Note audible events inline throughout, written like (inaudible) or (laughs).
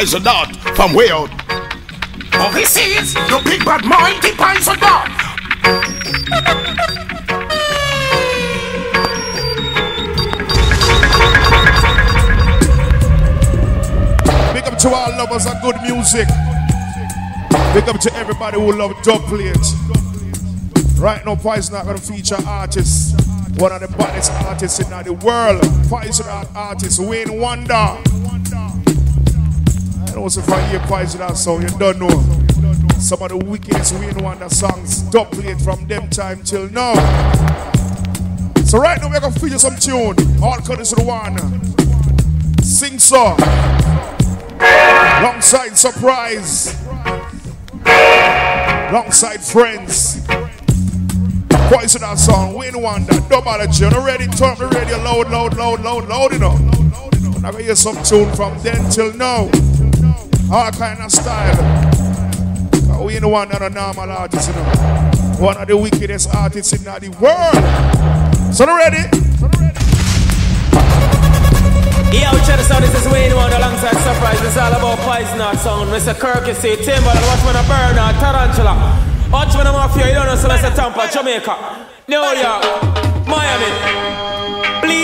Poison Dart from way out. Oh, is your big bad mighty Poison Dart. Big up to all lovers of good music. Big up to everybody who love dub plates. Right now, Poison not gonna feature artists. One of the baddest artists in the world. Poison artist Wayne Wonder. I know if I hear Poison Dart song, you don't know. Some of the wickedest Wayne Wonder songs, plate from them time till now. So right now we're gonna feature some tune. All courtesy to the one. Sing song. Alongside surprise. Alongside friends. Poison that song, Wayne Wonder, Dubology. You ready? Turn the radio loud, loud, loud, loud, loud enough. I'm gonna hear some tune from then till now. All kind of style. Uh, Wayne Wonder, not a normal artist, you know. One of the wickedest artists in the world. So, you ready? Yeah, we try to sound this is Wayne Wonder alongside Surprise. It's all about Poison Dart sound. Mr. Kirk, you see, Timberland, Watchman of Bernard, Tarantula. Watchman of Mafia, you don't know, so let's Tampa, Jamaica, New York, Miami.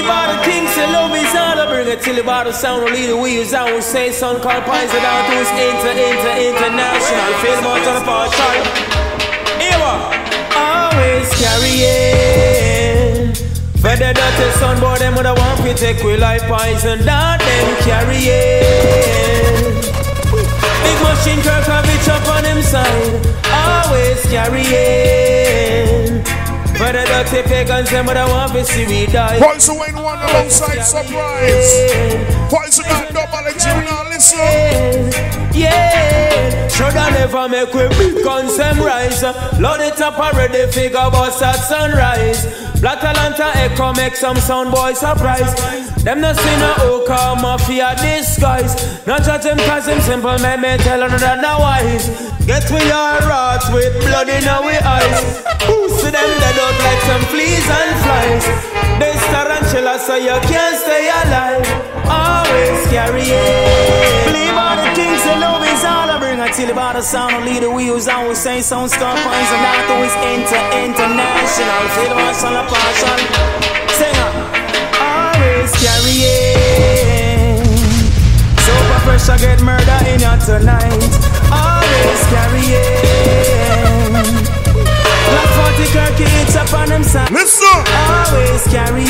Believe the things you love is all I bring it till about the sound of leader we use and we say son called Poison Dart who's inter, inter, international. Feel more to the partial. Here Always carrying. For the dirty son boy, them would want to take we like poison that them carrying. Big machine Kirk have it up on him side, always carrying. For the dirty pagans, them would want to see we die. Poison Wayne Wonder alongside surprise. Poison that Dubology, you now listen. Yeah, shoulda never make we big guns them rise. Load it up already, figure bust at sunrise. Black Atlanta echo make some sound boy surprise. Them no see no Oka mafia disguise. Not judge him cause him simple, make me tell another no wise. Get we are rats with blood in our eyes. Boost them dead out like some fleas and flies. This tarantula so you can't stay alive. Always carry it. Believe all the things you love is all I bring. I tell you about the sound of leader wheels. I will say some star points and not always inter international. Feel the one on a passion. Singer. Always carrying. Super pressure get murder in you tonight. Always carrying. Black 40 Kirky, it's up on them side. Listen. Always carrying.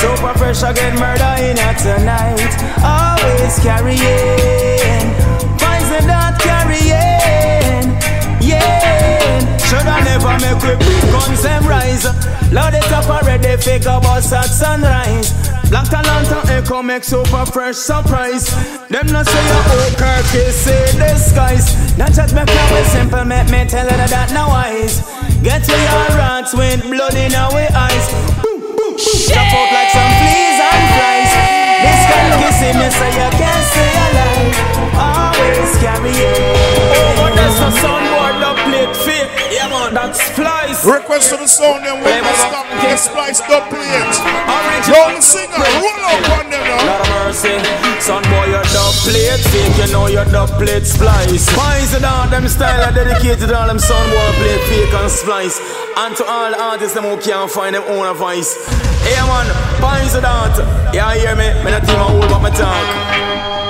Super fresh, get murder in here tonight. Always carrying. Poison that carrying. Yeah. Should I never make we big guns them rise? Load it up already, figure bus at sunrise. Echo make super fresh surprise. Them not say your old Kirky say disguise. Not just make it simple, make me tell you that no wise. Get to your rats with blood in our eyes. Shut out like some fleas and flies. This can kissing me so you can't stay alive. Always carry it. Oh, but that's a soundboard that plate fit. That's flies. Request to the sound, then we must stop get splice dub plate. Young singer, roll up on them now. Lot of mercy, son boy, your dub plate fake, you know your dub plate splice. Poison out them style, I dedicated all them son boy play fake and splice. And to all the artists them who can't find them own voice. Hey man, poison out, yeah hear me, me not even hold but my talk.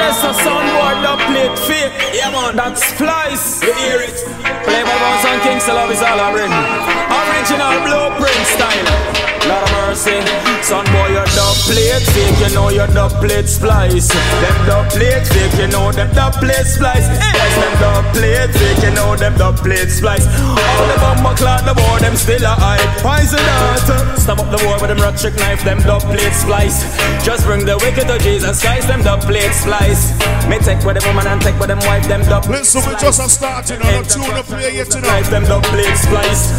There's a soundboard that plate fake. Yeah man, that's flies. You hear it? Play by Bounce and Kingston love is all I bring. Original blueprint style. Lot of mercy, son boy, your dub plate fake, you know your dub plate splice. Them dub plate fake, you know them dub plate splice. Yes, them dub plate fake, you know them dub plate splice. All the bumper clock, the boy, them still a hide. Poison out, stab up the boy with them electric knife, them dub plate splice. Just bring the wicked to Jesus Christ, them dub plate splice. Me take with the woman and take with them wife, them dub Listen, we just a starting on a tune to play yet tonight. them dub plate splice.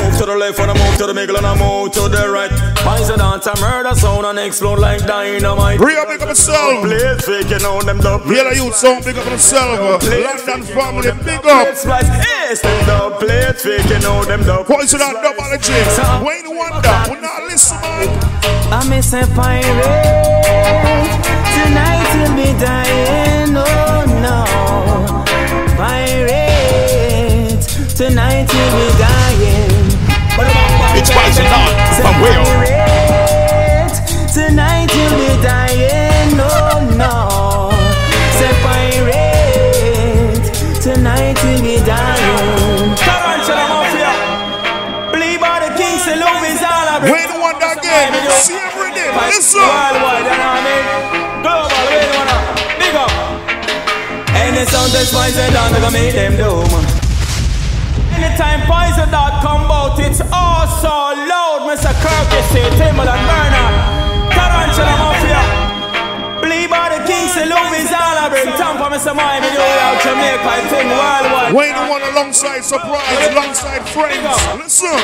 Move to the left and I move to the middle and I move to the right. Poison dance a murder sound and explode like dynamite. Real big up yourself. You know them Real youth song, big up yourself. London family, big up. Splice, yes, them dub plate fake, you them dub. Poison that Dubology. Wayne Wonder, we not listen, man. I miss a pirate. Tonight you'll be dying, oh no. Pirate, tonight you'll be dying. It's Poison Dart from Will. Tonight you'll be dying, oh no. Say pirate, tonight you'll be dying. Tarantula Mafia, believe by the king, say love is all I bring. Wait one again. See every day. Listen. Worldwide, you know what I mean? Global, wait one up. Big up. Any sound that's poison down, gonna make them doom. Anytime poison dot come out, it's all so loud. Mr. Say, Timberland Burner. Tarantula Mafia. Believe by the king, is all I bring. Tampa, Mr. Miami, it out Jamaica, I think worldwide. Wayne one alongside surprise, alongside friends. Listen.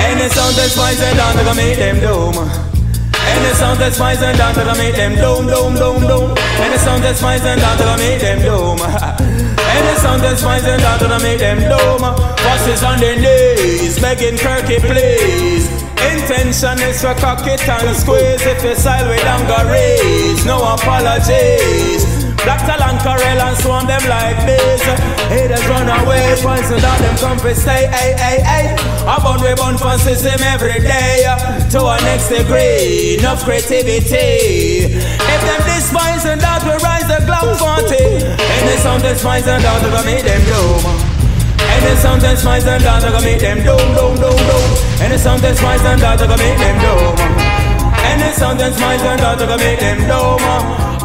Any sound that's poison down, gonna make them doom. Any sound that's poison down, gonna make them doom, doom, doom, doom. Any sound that's poison down, gonna make them doom. (laughs) Any sound that's poison down, gonna make them doom. Bosses on their knees, begging Kirky, please. Intention is for cock it and squeeze. If you side with go raise. No apologies. Black talent, Corel and swarm them like this. Haters run away, fans and all them come for stay. Hey, hey, hey. I bun we bun for system every day. To our next degree, enough creativity. If them despise and that will rise the Glock 40. Any sound despise and that will make them doom. Any sound that smiles and I gonna make them doom, doom, doom, doom. Any sound that smiles and I gonna make them doom. Any sound that smiles and dance, I gonna make them doom.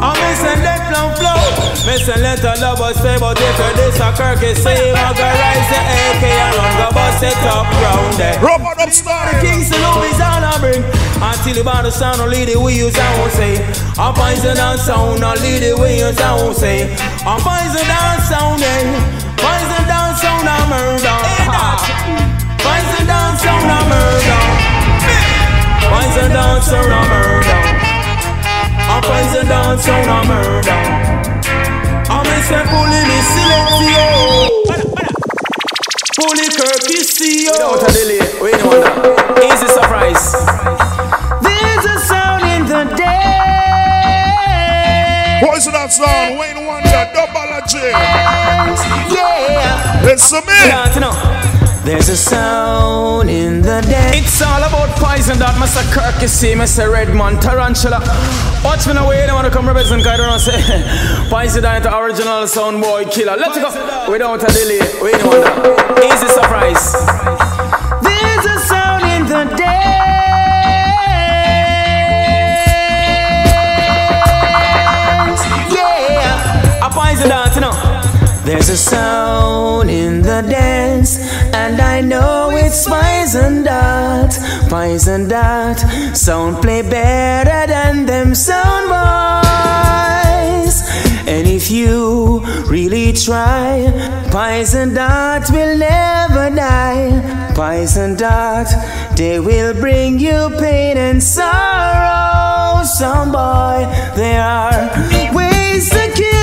I'm missing let them flow. Missing let the lovers stay, but if you this a Kirky say, I'm gonna rise the AK and I'm gonna bust it up round there. Robert up started. The Kings and Louis on a bring Until the band sound or lead the wheels I won't say I'm poison down sound or lead the wheels I won't say I'm poison down sound eh Poison down sound a murder Poison down sound a murder Poison down sound a murder. I'm poison down sound a murder. I'm a simple oh. in oh. the select Fully Kirky see you Without a delay, we know that Easy surprise. There's a sound in the day. Poison that sound. Wayne Wonder, double J. Yeah. Listen me. Can't know there's a sound in the day. It's all about poison that Mr. Kirk you see, Mr. Redmond, Tarantula. Watch me now, we don't want to come represent, (laughs) I don't know, say, poison that the original sound boy killer. Let's go. Without a delay, we don't want that. Easy surprise. There's a sound in the day. Yeah. A poison that, you know. There's a sound in the dance, I know it's poison dot, poison dot. Sound play better than them sound boys. And if you really try, poison dot will never die. Poison dot, they will bring you pain and sorrow. Some boy, there are ways to kill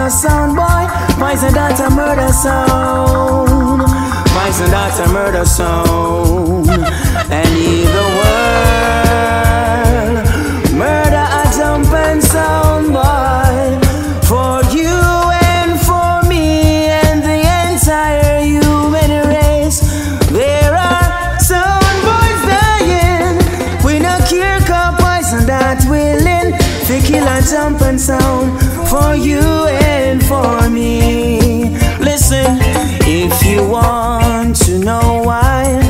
no sound boy. Poison that a murder sound. Poison that a murder sound. And the world murder a jumping sound boy. For you and for me and the entire human race. There are sound boys dying. We no care 'cause poison that willing. Fi kill a jumping sound for you if you want to know why,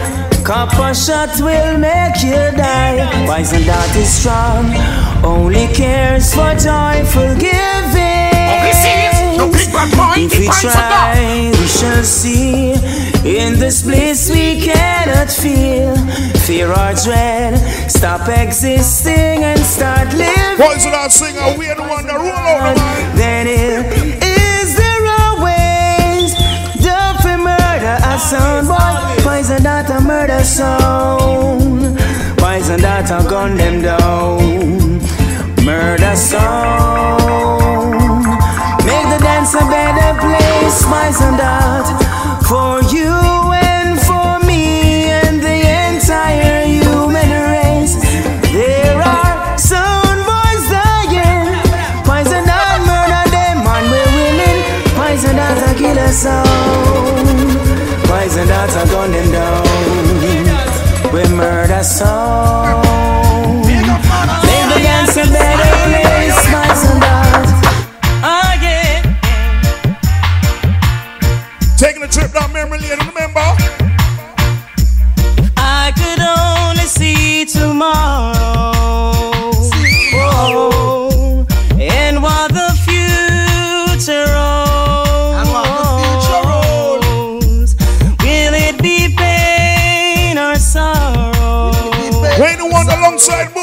copper shot will make you die. Poison that is strong, only cares for joyful giving. No big bad mind, If we try, we shall see. In this bliss we cannot feel. Fear or dread, stop existing and start living. Poison that singer, Wayne Wonder, roll out the man. murder zone. Why isn't that I gun them down? Murder zone. Make the dance a better place. Why is that for you and for me and the entire human race? There are some boys dying. Why murder them and we're willing? Why isn't that a killer sound. Why isn't a gun them? Song.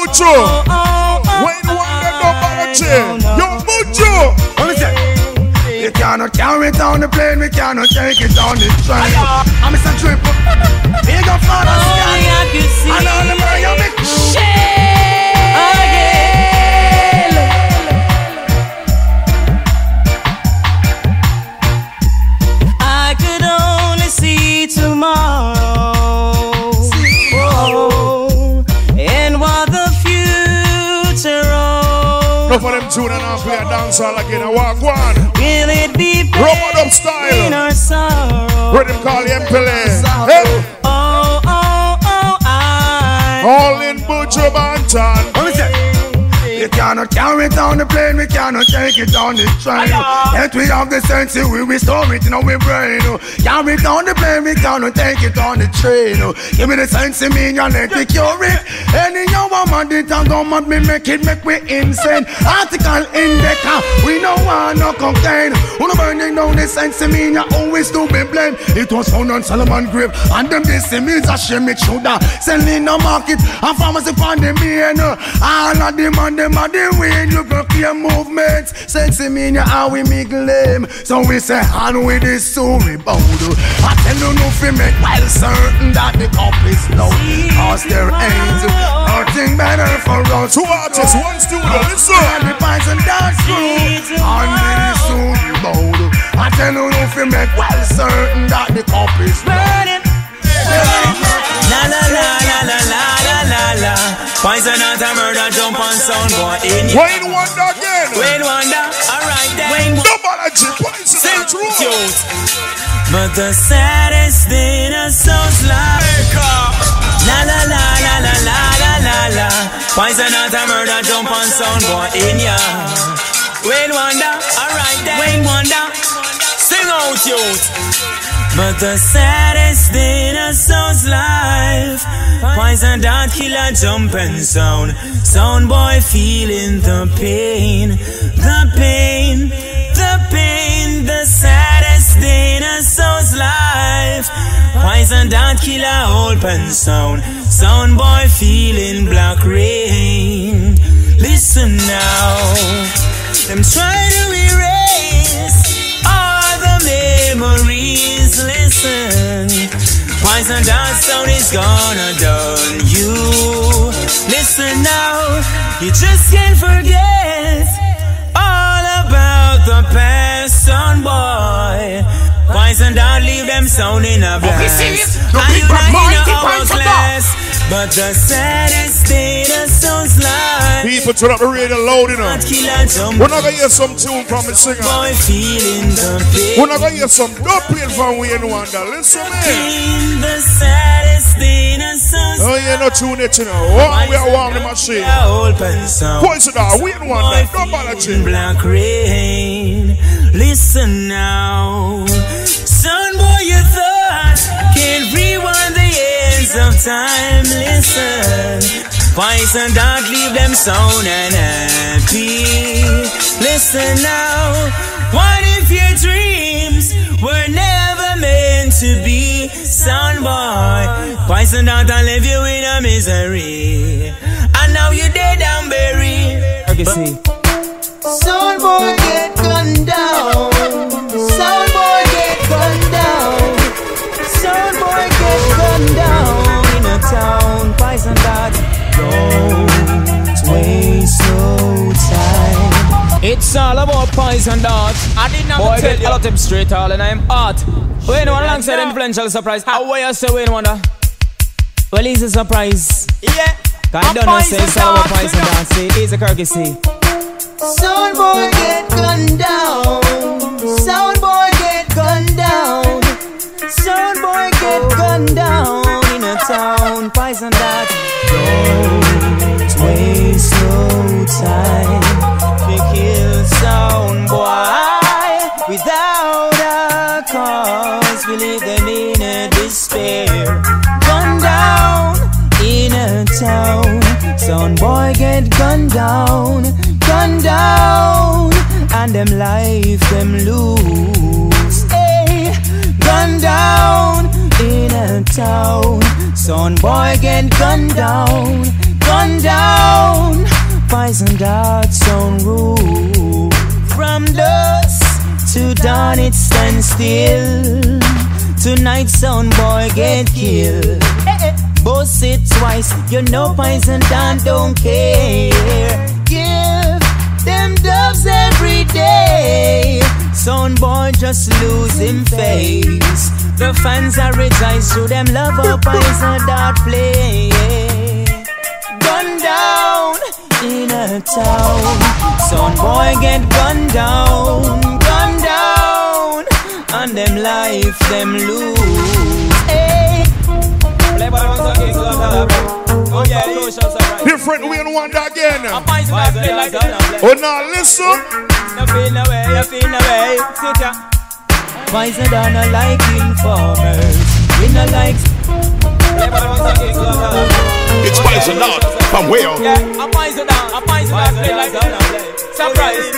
mucho. When one get no party, yo mucho. We cannot carry down the plane, we cannot take it down the train. I'm a trip. Big up for the sky. And all the Miami tune and I'll play a dance all again. I walk one. Will it be Rub it up style. or sorrow? Rhythm call the Empele. Hey, Oh, oh, oh, I. all in Banton. Cannot carry it on the plane, we cannot take it on the train. Yet we have the sense, we restore it in our brain. Carry it on the plane, we cannot take it on the train. Give me the sense in me, and let me cure it. Any young woman did and go mad me, make it make we insane. Article in the car, we no want no cocaine. Who burning down the sense in me, you always to be blamed. It was found on Solomon grave, and them this me a shame it shoulda. Selling the market, and pharmacy for the main. All of them and them are the way you go clear movements. Sexy mean you how we make lame. So we say on with this story bout. I tell you no fi make well certain that the cup is low. Cause there ain't nothing better for us. Two artists, one studio. Listen. And the pants and dance crew On the story bout. I tell you no fi make well certain that the cup is low. burning. La la la la la la la la la. Poison out a murder, jump on sound boy in ya. Wayne Wonder again. Wayne Wonder, alright then. Wayne Nobody G. Poison out road. But the saddest thing is sounds like La la la la la la la la la. Poison out a murder, jump on sound boy in ya. Wayne Wonder, alright then. Wayne Wonder, sing out youth. But the saddest thing life. Poison dart killer jumping sound. Sound boy feeling the pain. The pain. The pain. The saddest thing is sounds life. Poison dart killer open sound. Sound boy feeling black rain. Listen now. Them try to erase all the memories. Listen, poison dart sound is gonna done you. Listen now, you just can't forget all about the past, son boy. Poison dart leave them sound in a Okay, see blast. it? The And big you bad not in mighty a points of hourglass. But the saddest thing that sounds like People turn up the radio loud, you know. Not killer jump We're not gonna hear some tune from the singer. boy feeling the pain. We're not gonna hear some dope play from Wayne Wonder. Listen, man. Pain, the saddest thing that sounds Oh, yeah, no tune it, you know. Warm, we are warm the machine. Open sound. Poison out, Wayne Wonder. Don't bother, G. Black rain. Listen now. Son boy, can't rewind the ends of time. Listen. Poison dark, leave them sound and happy. Listen now. What if your dreams were never meant to be? Son boy, poison dark and leave you in a misery. And now you're dead and buried. Legacy. Sound boy get gunned It's all about poison dart. I did not Boy, tell get you. a lot of straight all and I'm hot. Wayne Wonder alongside an influential surprise. How way you say Wayne Wonder? Well, he's a surprise. Yeah. Cause I A don't know say poison it's all about dart, poison you know. dart. See, he's a courtesy. Sound boy get gunned down. Sound boy get gunned down. Sound boy get gunned down in a town. Poison dart. Don't waste no time Sound boy get gunned down, gunned down, and them life them lose. Hey, gunned down in a town. Son boy get gunned down, gunned down. Poison darts on roof. From dusk to dawn it stands still. Tonight son boy get killed. Boss it twice, you know poison down don't care. Give them doves every day. Son boy just losing face. The fans are rejoiced to them love up poison dart play. Gun down in a town. Son boy get gunned down, gunned down, and them life them lose. Different way and wonder again. That feel. Oh, now listen. You feel no way, you feel no way. Sit ya. Poison down a like informers. We no like It's poison out from where? Yeah, a poison down, a poison that feel like that. Surprise.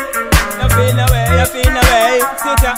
You feel no way, you feel no way. Sit ya.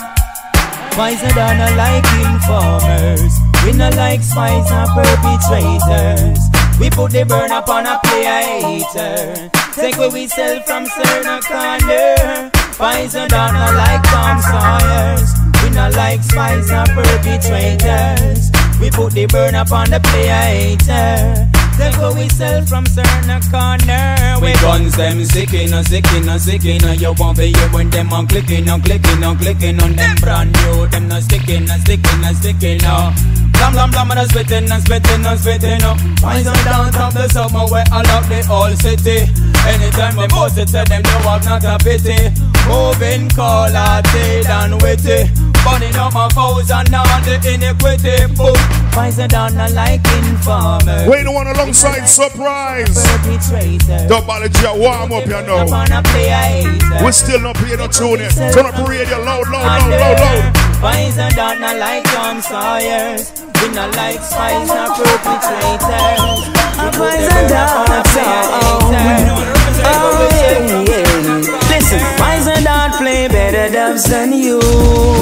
Poison down a like informers. We no like spies or perpetrators. We put the burn up on a player hater. Take what we sell from certain corner. Poison down a like Tom Sawyers. We no like spies or perpetrators. We put the burn up on the player hater. Take what we sell from certain corner. We guns them sicking and sicking and sicking and you won't be here when them on clicking and clicking and clicking on them brand new. Them not sticking and sticking and sticking now. Blam blam blam and a spitting and spitting and spitting up. Poison down top the summer where I love the whole city. Anytime they bust it, tell them no have not a pity. Moving color, dead and witty. Burning up my foes and all the iniquity. Boom. Poison down a like informers. Wait, one alongside surprise. Perpetrators. Double J, warm up, you know. Up on a player hater. We still not playing no tune. Turn up the radio loud, loud, loud, loud, loud. Poison down not like Tom Sawyers. We not like spies or perpetrators. A poison down a Oh, oh, oh, oh yeah, yeah. Listen, poison down play better dubs than you.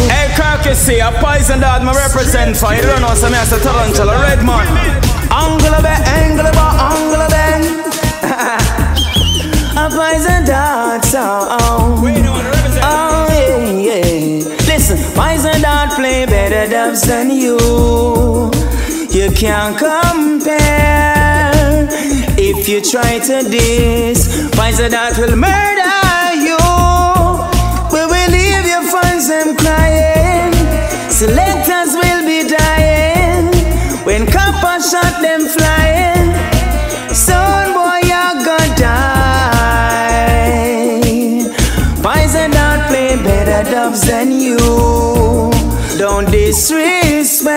Hey, crack, you see, a poison dog me represent for you don't know, so me as (laughs) a tarantula red man. Angle be, angle be, angle be. A poison dart song. We better doves than you. You can't compare. If you try to diss, poison dart will murder you. We will leave your fans them crying. Selectors will be dying when copper shot them flying. Disrespect.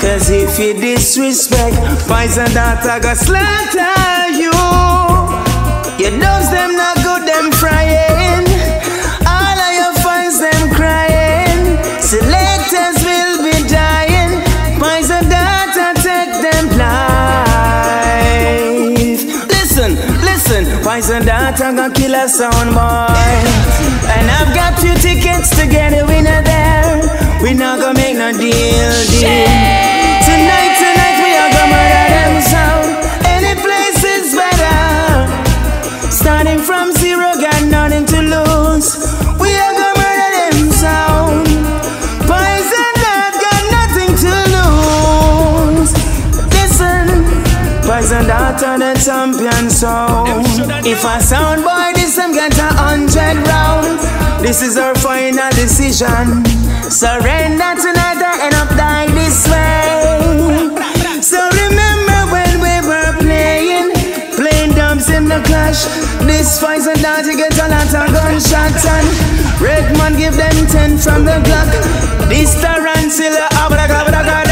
Cause if you disrespect, Poison don't I go slaughter you. Your dubs them not good, them frying. All of your fans them crying. Selectors will be dying. Poison data take them life. Listen, listen. Poison data gonna kill a sound boy. And I've got few tickets to get a winner. We not gonna make no deal, deal. Tonight, tonight we are gonna murder them sound. Any place is better. Starting from zero, got nothing to lose. We are gonna murder them sound. Poison that got nothing to lose. Listen, poison that are the champion sound. If a sound This is our final decision. Surrender tonight or end up dying this way. So remember when we were playing, playing dumps in the clash. This fights and down to get a lot of gunshots and Redman give them ten from the Glock. This Tarantula, they die.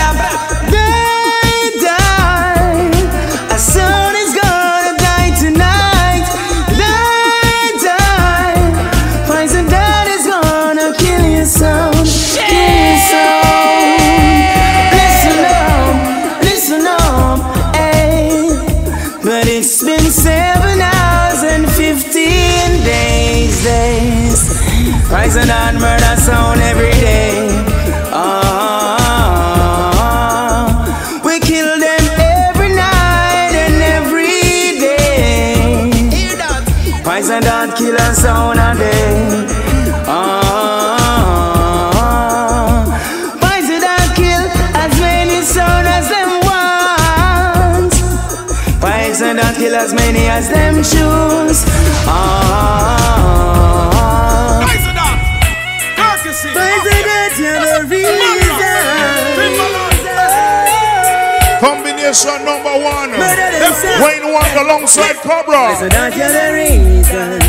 Wayne Wonder alongside Cobra. President, you're the reason.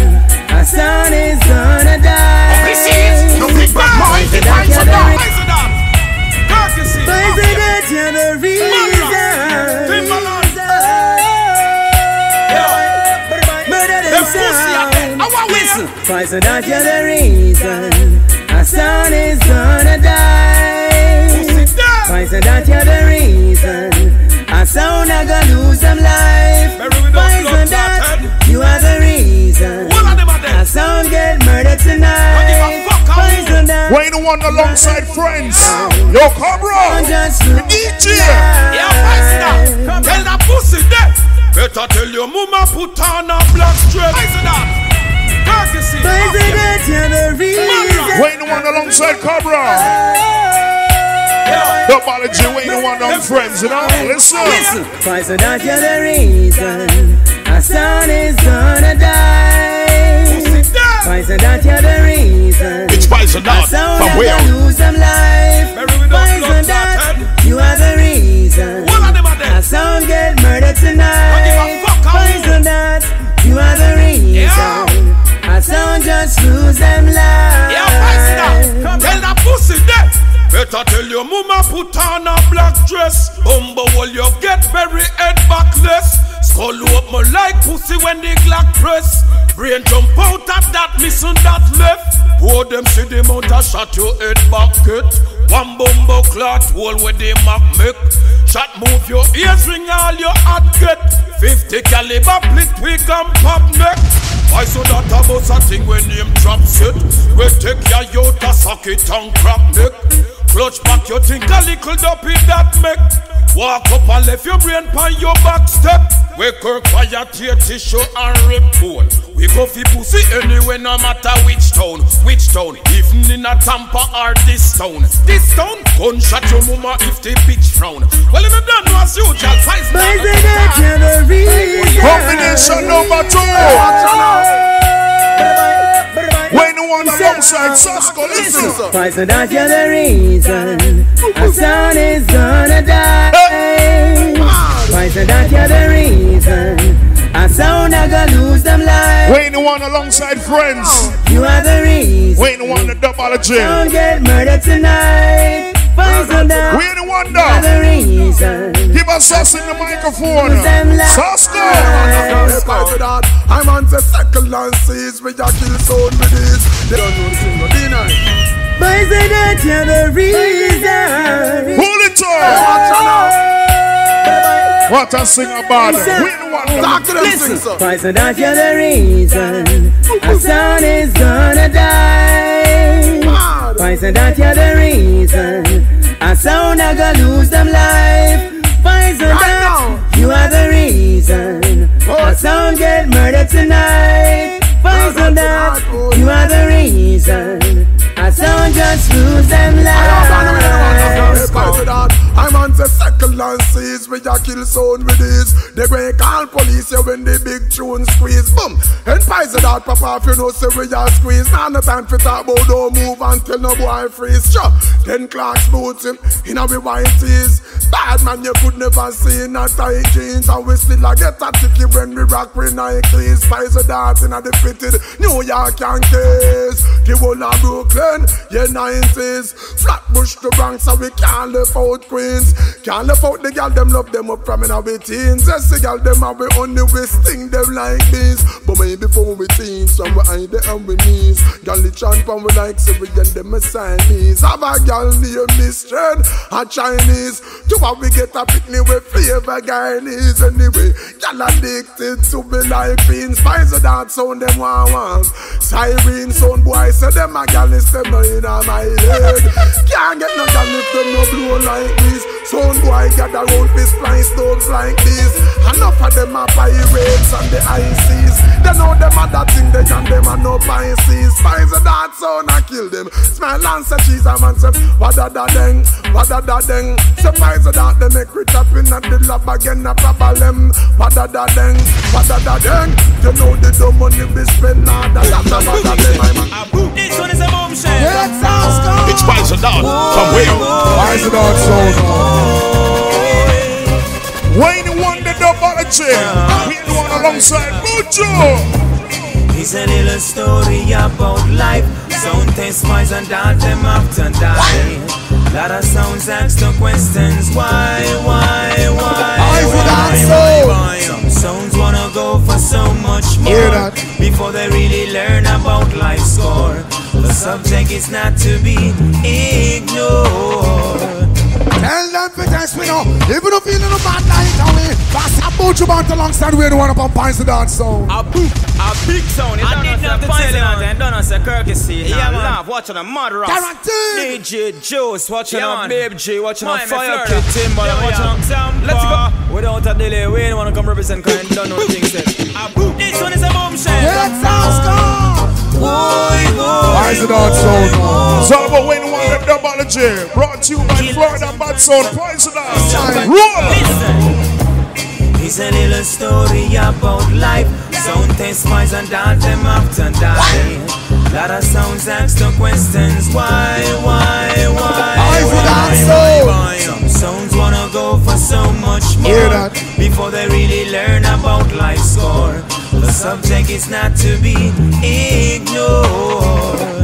Our son is gonna die. Receive no big bad mind. It finds a dog. President, you're the reason. Murder them sound. Listen, President, you're the reason. Our son is gonna die. President, you're the reason. Our son are gonna lose them life. The reason. Our son get murdered tonight. President, Wayne Wonder alongside friends. Yo, Cobra. just lose DJ. Yeah, President. Tell that pussy that. Better tell your mama put on a black dress. President. Percy. President, you're the reason. Wayne Wonder alongside Cobra. The apology, Wayne Wonder and friends, you know. Listen. Listen, President, you're the reason. Our son is gonna die. President, you're the reason. It's President. Our son From where? lose some life. Bury with those you are the reason. All of them are dead. Our son get murdered tonight. A fuck how- President, you are the reason. Our son just lose them life. Yeah, President. Tell that pussy that. Better tell your mama put on a black dress. Bumbo will you get very head backless. Skull open like pussy when the Glock press. Brain jump out at that, listen that left. Pour them see the mount a shot your head back it. One bumbo clot hole with the Mac make. Shot move your ears ring all your heart get. 50 caliber split wig and pop neck. I saw that a bus a thing when him drops it? We take your youth a sock it and crack neck. Clutch back you think a little dopey that make. Walk up and left your brain pan your back step. We kirk fire tear tissue and rip bone. We go fi pussy anywhere no matter which town, which town. Even in a Tampa or this town, this town. Gunshot your mama if the bitch frown. Well if you don't know as usual, fight President, you're the reason. Combination number two. Wayne Wonder alongside Sasko. Listen. President, you're the reason our son is gonna die. President, you're the reason I son are gonna lose them life. Wayne one alongside friends. You are the reason Wayne Wonder double don't get murdered tonight. Wayne you're Wonder. the reason. Give us us in the microphone. Sasko. I'm on the second and seas where you kill sound with this. They don't know the thing, no deny. President, you're the reason. Pull it up. What a sing about it. Wayne Wonder. Talk to them, sing Listen, so. President, you're the reason our son is gonna die. President, you're the reason our son are gonna lose them life. President, now. you are the reason our son get murdered tonight. President, you are the reason our son just lose them lives. I'm on the second and seas where you kill sound with this. They and call police you when the big tune squeeze. Boom. And President, papa, if you know, say we are squeeze. Now no time for talk about don't move until no boy freeze. Sure. Then Clark's boots him in a white tees. Bad man, you could never see in a tight jeans. And we still a get a ticket when we rock with Nikes. President in a the fitted New York Yankees. The whole of Brooklyn, yeah, 90s. Flatbush to Bronx, so we can't live out Queens. Can't live out the girl, them love them up from in our teens. The girl, them have we only we sting them like this. But maybe before we teens, some we hide the on we knees. Girl, the chant from we like, so we and them a Siamese. Have a girl near Miss Trend, a Chinese. To what we get a picnic with flavor Guyanese. Anyway, Y'all addicted to be like beans. Spice of that sound them want want. Siren sound boy say them a gal is them in my head. (laughs) Can't get no gal if them no blow like this. Sound boy gather round fi splice dogs like this. Enough of them are pirates and the ICs. They know them are that thing they can them are no Pisces. Spice of that sound I kill them. Smile and say cheese a man say what da da deng, what da da deng. Surprise of that they make we tap in at the lab again a problem. What da da deng, what da da deng. You know the dumb money be spent now. Da da da da da my man. This one is a bombshell. Yes, sounds good. It's Spice of Dawn. From where? Spice of that sound. Oh, Wayne Wonder Dubology. We the one alongside Mucho. It's a little story about life. Sound test wise and that them after die. Lot of sounds ask the questions why, why, why, that why. Some sounds wanna go for so much more before they really learn about life's score. The subject is not to be ignored. Tell them for test me now. Even if you little bad like away. Pass a bunch of band alongside where the one upon Pines to dance sound. A boop, a big sound. I don't did not the to tell you sound. that, don't know say Kirky. Yeah, man. laugh. Watching a mud rock. Guaranteed. DJ Juice, watching Yeah, a man. Babe G, watching a Man, me Fire Florida. Kid Timber, Yeah, watching yeah. a Samba. Let's go. Without a delay, we ain't wanna come represent cause you don't know the thing said. A boop. This one is a bombshell. Yes, sounds good. Pines to dance sound. It's all about Wayne Wonder Dubology. Brought to you by Florida Bad Sound. Of Dawn. Roll. It's a little story about life. Sound test wise and that them after die. Lot of sounds ask the questions why, why, why, Why why, sound? why? Some sounds wanna go for so much more before they really learn about life's score. Subject is not to be ignored.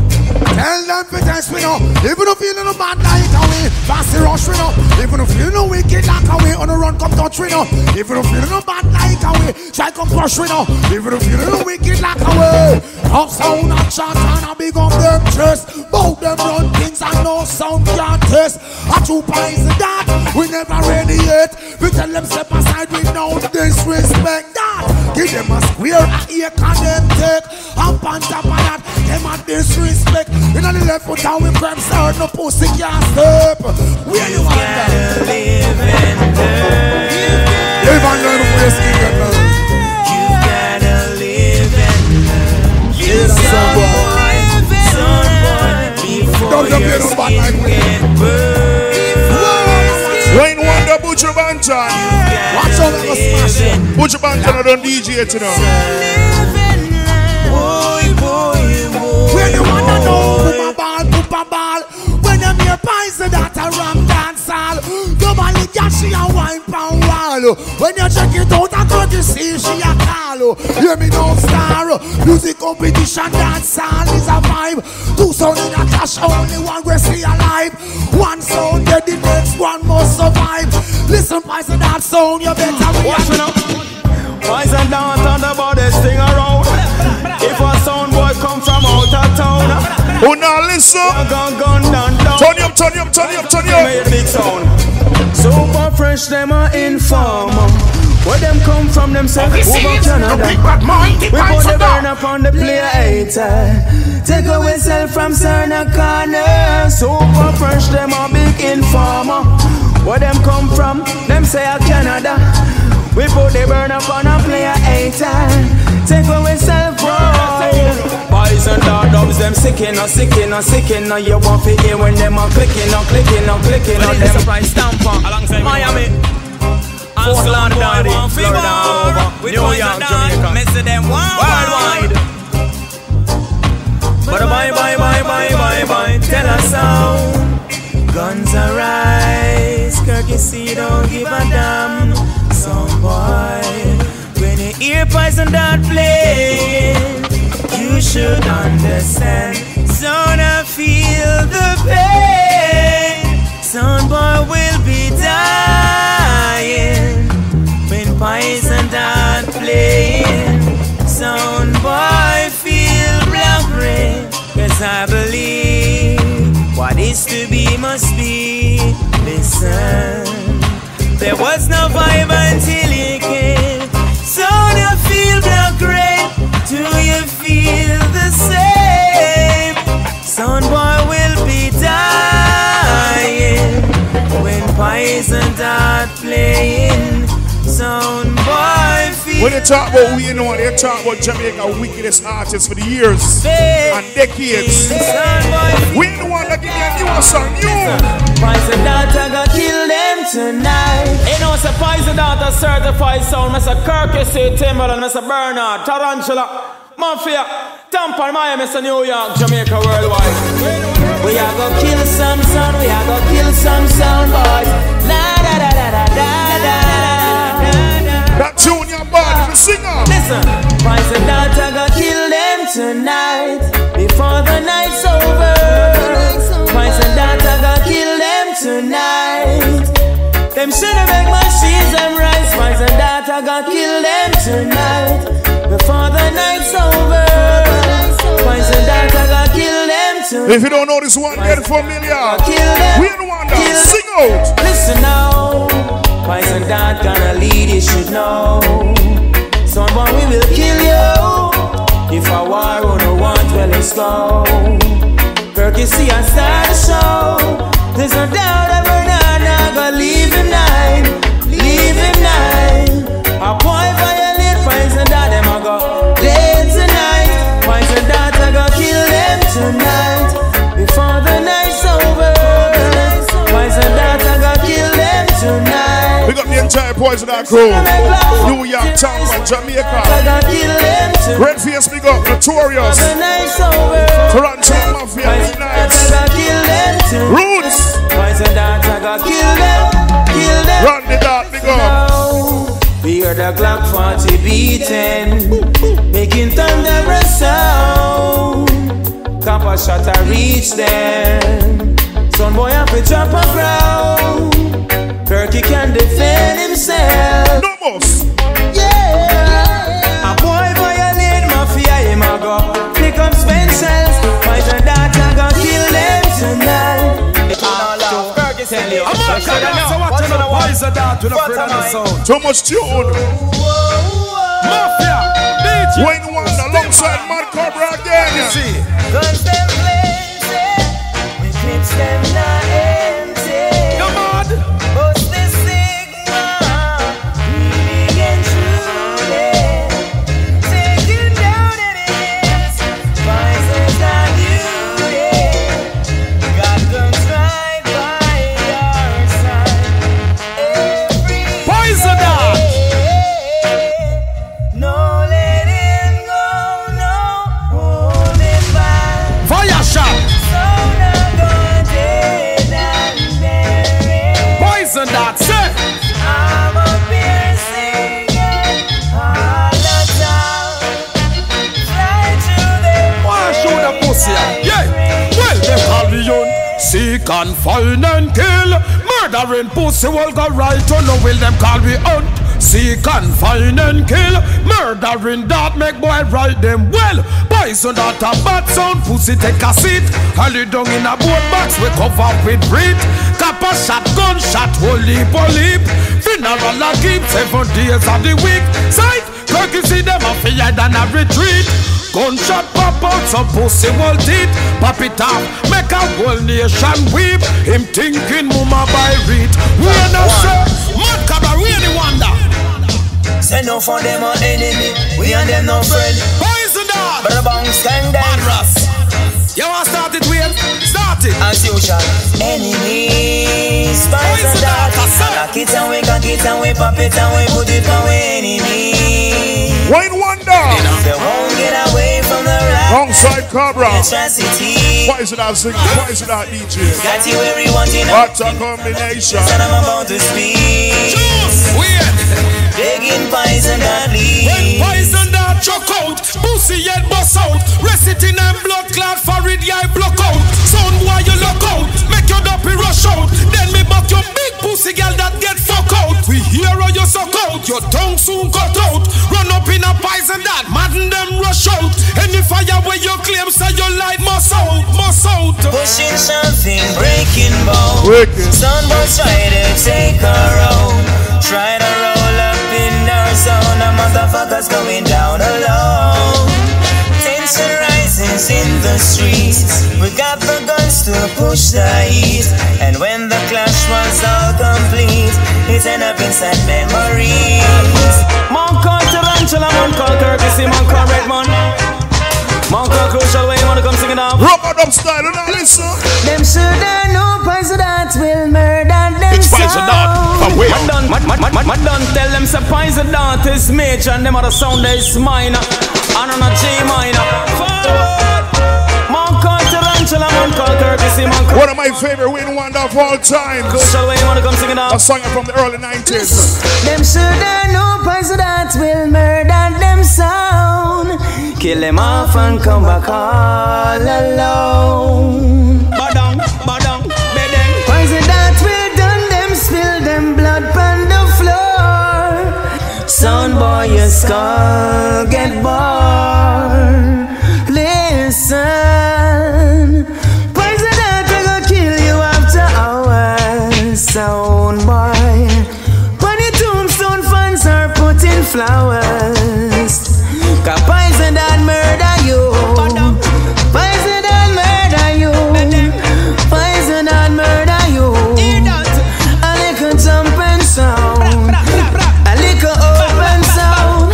Tell them for test me now. Even if you little bad like away. The rush me now. Even if you know wicked like away. On the run come touch me now. Even if you little bad like away. Try come push me now. Even if you little wicked like away. Up sound and shot and a big up them chest. Bout them run things and no sound can't test. A two pies of that. We never ready yet. We tell them step aside with no disrespect that. Give them a square a ear can them take. Up on top of that. Them a disrespect. In the left foot down with cramps. No pussy can't step. Where you Gotta that? live and learn. Live and learn you gotta live and learn. Boy? Son, boy, Don't your skin get burned. Wayne Wonder Butcher Banton. Watch out, let us smash. Butcher Banton I done DJ you When you wanna oh. know Poopa ball, poopa ball. When them hear pies that a ram dance hall. Nobody can she a wine pan wall. When you check it out a see she a call. Hear me now star. Music competition dance hall is a vibe. Two sound in a clash only one will stay alive. One sound dead the next one must survive. Listen pies that sound you better Watch me now. Boys and down Who now listen? gun gun down down. Turn up, turn up, turn up, turn up. Big sound. Super fresh, them a informer. Where them come from, them say over Canada. We put the burn up on the player hater. Take away sell from Cerner Corner. Super fresh, them a big informer. Where them come from, them say a Canada. We put the burn up on a player hater. Take away self Boys and dubs, them sickin' or sickin' or sickin' or you want to hear when them a clicking or clicking or clicking or them surprise stamper alongside Miami. Fort Lauderdale, Florida, over New York, Jamaica, Mister them worldwide. But bye bye bye bye bye bye, tell us how. Guns arise, Kirky C don't give a damn. Some boy, when you hear poison dart play, you should understand. Son, I feel the pain. Son boy will be dying when poison dart playing. Son boy feel black rain, cause I believe what is to be must be. Listen, there was no vibe until you came. Boy will be dying when Poison Dart playing. Sound boy feel. When they talk about we, you know, they talk about Jamaica wickedest artists for the years and decades. We the one that give me a new song, new. Poison Dart a gonna kill them tonight. You know, it's a Poison Dart a certified sound. Mr. Kirk, you see Timberland, Mr. Bernard, Tarantula. Mafia, Tampa, Miami, Mr. New York, Jamaica, worldwide. We are gonna kill some sound, we are gonna kill some sound boys. La da da da da da da. da. That junior band, the singer. Listen, Poison Dart a go kill them tonight before the night's over. Poison Dart a go kill them tonight. Them shoulda make machines and rice. Poison Dart a go kill them tonight before the night's over. Poison Dart a go kill them tonight. If you don't know this one, get familiar. Kill them. We the one that sing out. Listen now, poison dart gonna lead, you should know. Someone we will kill you. If a war on the want, well let's go. Perky see I start the show. There's no doubt that we're not, not gonna leave him nine, leave him nine. A boy violate poison dart, them tonight before the night's over. Poison dart I go kill them tonight. We got the entire Poison Dart crew. New York, Tampa, Jamaica. go kill them tonight. Red Face, big up, Notorious. The night's over. Toronto Mafia, Nights. I go kill them tonight. Roots. Poison dart I go kill them, kill them. Run the dark, big up. We hear the clock 40 beating, shot I reach them. Son boy have to drop a ground. Perky can defend himself. No boss. Yeah. A boy violate mafia, him a go pick up Spencers. Poison Dart a go kill them tonight. Ah, tell you. I'm not gonna know what you know. Poison dart with a friend of the sound. Too much tune. Mafia, DJ. Wayne Wonder alongside Pussy will go right on. No will them call me on. Seek and find and kill. Murdering that make boy ride them well. Poison that a bad sound. Pussy take a seat. Holly down in a boat box. We cover with breed. Copper shot, gunshot, holy polyp. Funeral a keep seven days of the week. Sight, Kirky see them a fear than a retreat. Gunshot pop out, some pussy will teeth. Pop it off, make a whole nation weep. Him thinking mama by read. We are not say, Mad Cobra really wonder. Send no for them our enemy. We and them no friend. Poison dog, But the bang stand mad ras. You want start it, Wayne? Start it. As usual, enemies, and dark. Cock it and we cock it and we pop it and we put it away, enemies. Wayne Wonder. They won't get away from the wrath Alongside Cobra. Why is it that singing? Why is it that DJ? Got you want you now. What a combination. And I'm about to speak. Juice, Wayne. Begging poison that When poison dart choke out, pussy head bust out. Rest it in them blood clot for it, eye block out. Son boy you look out, make your duppy rush out. Then me back your big pussy girl that get fuck out. We hear how you suck out, your tongue soon cut out. Run up in a poison dart, madden them rush out. Any fire where you claim say your light must out, must out. Pushing something, breaking bones. Wicked. Sunboys try to take her own. Try to roll up in our zone. The motherfuckers going down alone. Tension rises in the streets. We got the guns to push the heat. And when the clash was all complete, it ended up in sad memories. Mon culture tarantula man called Kirky, see man called Redman. Man called Crucial, where you wanna come sing it now? Rubber dub style, now listen. Them shoulda know poison that will murder them It's poison dart, from where? Man done, man, man, man, man done tell them say poison dart is major and them other sound is minor. And on a G minor. Forward. One of my favorite Wayne Wonder of all time. Crucial, where you wanna come sing it now? A song from the early 90s. Them shoulda know poison that will murder them sound. Kill them off and come back all alone. Badang, badang, bedeng. Poison that will done them spill them blood on the floor. Son boy, your skull get born. Listen, Sound boy, when your tombstone fans are putting flowers. Cause poison that murder you. Poison that murder you. Poison that murder you. A little jumping sound. A little open sound.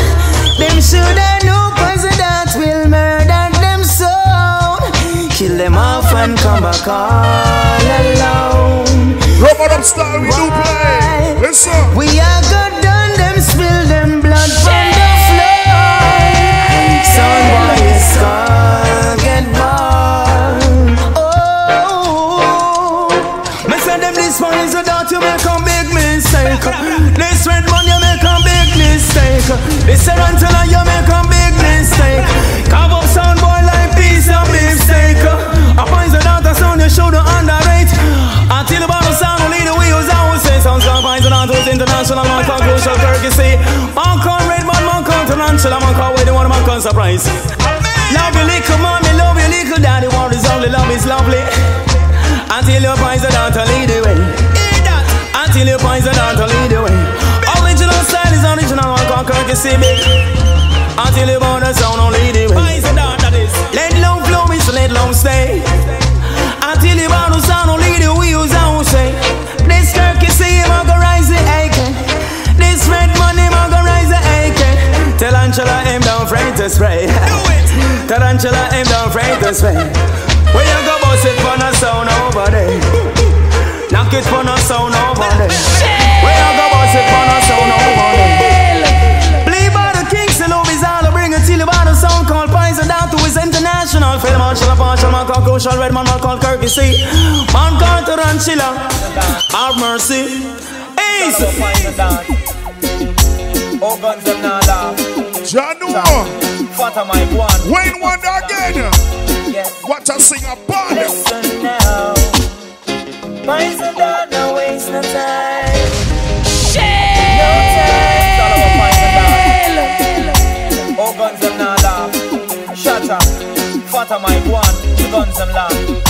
Them shoulda know poison that will murder them soul. Kill them off and come back all alone. Rubber dub style, we do play. Listen. We are good done them spill them blood from the floor. Son boy is skull get born. Oh, Me say them this one is a doubt you make a big mistake. This red man you make a big mistake. This with international man called crucial courtesy. Man called red man, man called tarantula, man called wait one man called surprise. Love you little mommy, love you little daddy. What is only love is lovely. Until your poison out to lead the way. Until your poison out to lead the way. Original style is original, one called courtesy big. Until you born the sound on lead the way. Let love flow, is let love stay. Until you born the sound on lead the wheels, I will say. This courtesy, I'm gonna rise the acre. This red money, I'm gonna rise the acre. Tarantula aim down, afraid to spray. Tarantula aim down, afraid to spray. Where you go, boss it for a sound over there. Knock it for a sound over there. Where you go, boss it for a sound over there. Play by the king, love is all I bring it till sound called down to his international film. Marshall, a partial, man called Crucial, red man, man called Kirky C. Man called Tarantula. Have mercy. Easy. Oh, guns them now laugh. Janua. What am I one? Wayne Wonder again. Yeah. What a sing it. Listen now. Poison dog, no waste no time. No time. All about poison dog. Oh, guns them now laugh. Shut up. What am I one? The guns them laugh.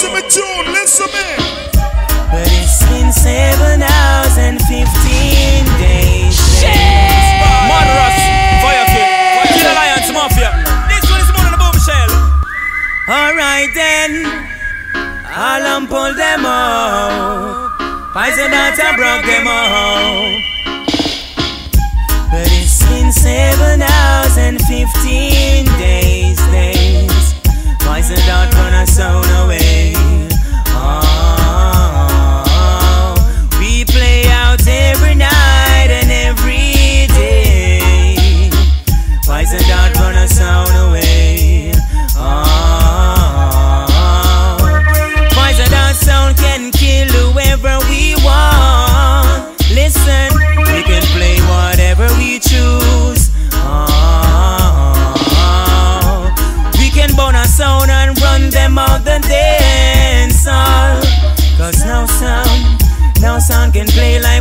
Listen me tune, listen me. But it's been seven hours and fifteen days. Murderous, Fire Kid, Kid Alliance Mafia. This one is more than a bombshell. Alright then. I'll pull them out. Poison that I broke them out.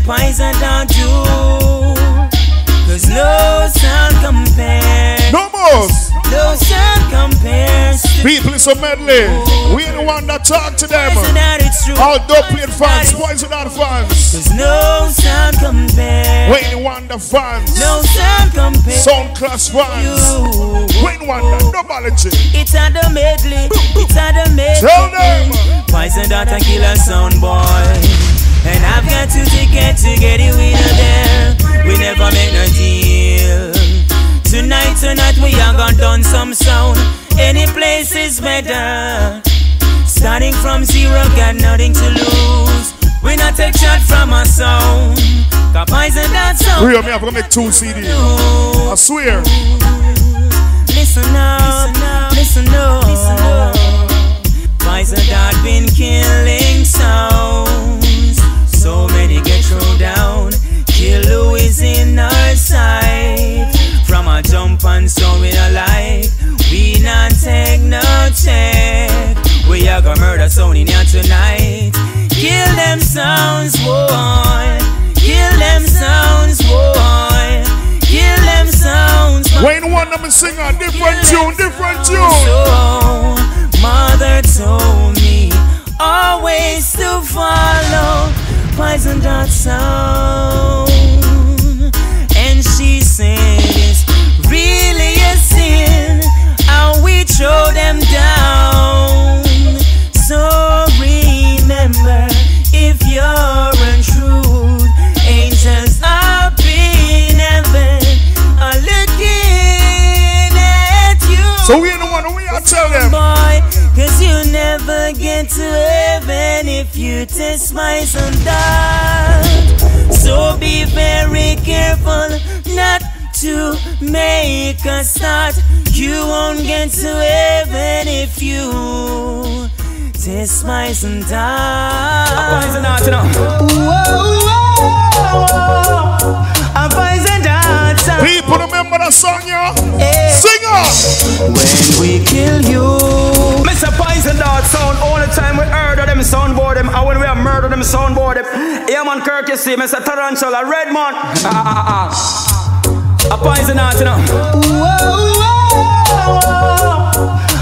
Poison dart do. Cause no sound compares. No more. No sound compares. People is a medley. We ain't the one that talk to them. Poison dart, it's true. All dope played fans, poison dart fans. Cause no sound compares. We ain't the one that fans. No sound compares. Sound class fans. We ain't the one that nobody. It's a the medley. It's a the medley. Tell them. Poison dart and killer sound boy. And I've got two tickets to get you in there. We never make no deal. Tonight, tonight we are gonna done some sound. Any place is better. Starting from zero, got nothing to lose. We not take shot from a sound. Cause poison dart sound. Real me, I'm gonna make two CDs. I swear. Listen up, listen up, listen up. Poison dart been killing Are gonna murder sound in here tonight. Kill them sounds, boy. Kill them sounds, boy. Kill them sounds. Wayne one of them sing a different tune, different tune. So, mother told me always to follow poison dart sound, get to heaven if you test my son that. So be very careful not to make a start. You won't get to heaven if you test my son that. Poison dart, you know. A. People remember that song, yeah? Eh. Sing it. When we kill you. Mr. Poison Dart sound all the time we heard of them soundboard them and when we have murdered them soundboard them Yeah man Kirk you see Mr. Tarantula Redman ah, ah, ah. A Poison Dart you know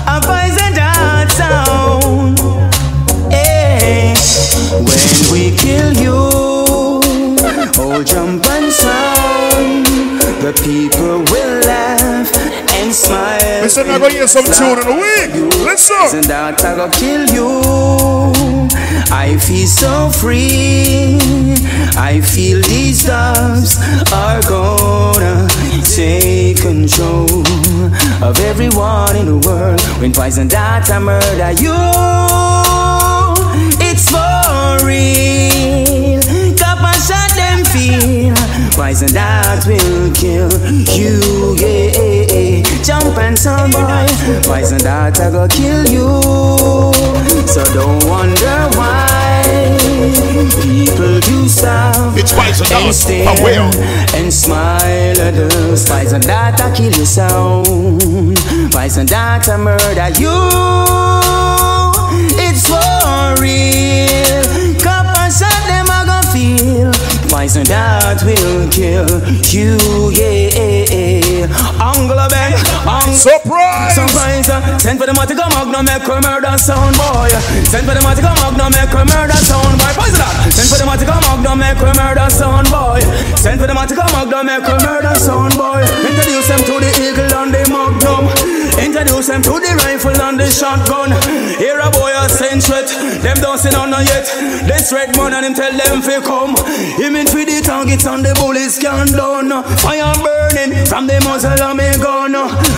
A poison dart sound. Eh. When we kill you, oh jump and sound. The people will laugh and smile. Listen, I go hear some tune in the week. Listen. Poison dart I go kill you. I feel so free. I feel these doves are gonna take control of everyone in the world. When poison dart I murder you, it's for real. Cup and shot them feel. Poison dart will kill you, yeah. Jump and some boy. Poison dart I go kill you. So don't wonder why people do stop It's Poison and stare Oh, well. and smile at us. Poison dart I kill you sound. Poison dart I murder you. It's for real. Cup and shot them I go feel. Poison dart will kill you, yeah. Anglo bang, ang- Surprise. Surprise, send for the Matica Magnum, make her murder sound boy. Send for the Matica Magnum, make her murder sound boy. Poison that. Send for the Matica Magnum, make her murder sound boy. Send for the Matica Magnum, make her murder sound boy. Introduce them to the eagle and the Magnum. Introduce them to the rifle and the shotgun. Here a boy a send threat, them don't see none yet. This red man and him tell them fi come. Him in for the targets and the bullets can down. Fire burning from the muzzle of me gun.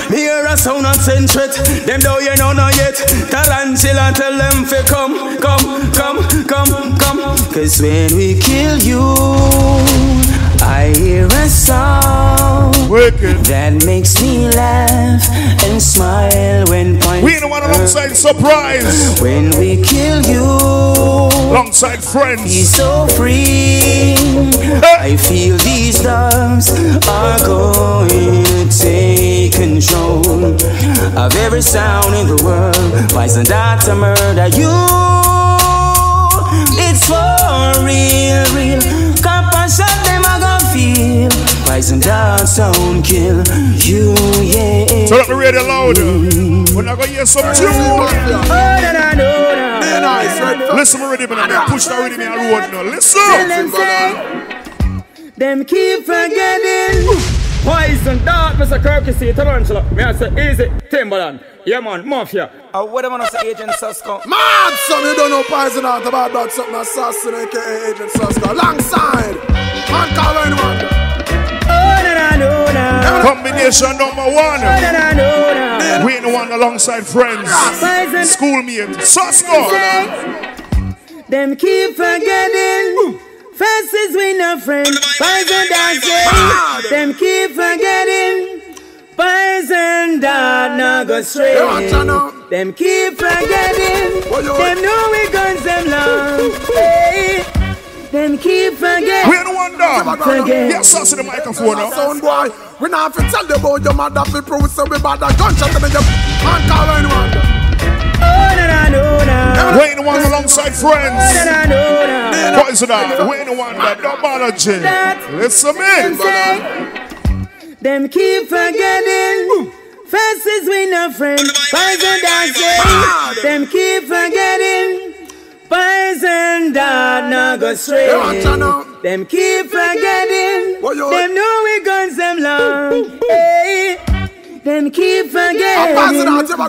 Me hear a sound and send threat, them don't hear none yet. Tarantula tell them fi come, come, come, come, come. Cause when we kill you, I hear a song Wicked. that makes me laugh and smile when points We the one alongside surprise. when we kill you. Alongside friends. so free. I feel these doves are going to take control of every sound in the world. Poison dart to murder you. It's for real, real. Feel. Poison dart sound kill you, yeah. Turn up the radio louder. We're not gonna hear some tune. Oh, na, na, no, na. Be nice, right? Listen, my rhythm, man. Push that rhythm in the road now. Tell Listen. them say, them keep forgetting. Poison dart, Mr. Kirkisy, tarantula. Me I say easy, Timberland. Yeah man, Mafia. Uh, what am I gonna say, Agent Sasco? Mad son, you don't know poison out about that something assassin, aka Agent Sasco. Alongside, man, call anyone. Oh, na, na, no, na. Combination number one. Oh, na, na, no, na. We the one alongside friends. Schoolmate. Sasco. say, them keep forgetting. First is we no friend, poison dancing. Them keep forgetting. Poison dart no go straight. Hey, watch out now. Them keep forgetting. Them know we guns them long. Hey. Them keep We forgetting. ain't the one done. Forget. Yes, us in the microphone now. Sound boy, we not fi tell you about your mother fi prove so we bad a gunshot in your man call anyone. Oh na na no na. We ain't the one alongside friends. Oh na friends. na no na. What is that? We ain't the one that don't bother Jim. Listen me. say, them keep forgetting. First is we no friend, poison dancing. Them keep forgetting. Poison down, now go straight. Them keep forgetting. Them know we guns them long. Hey. Them keep forgetting.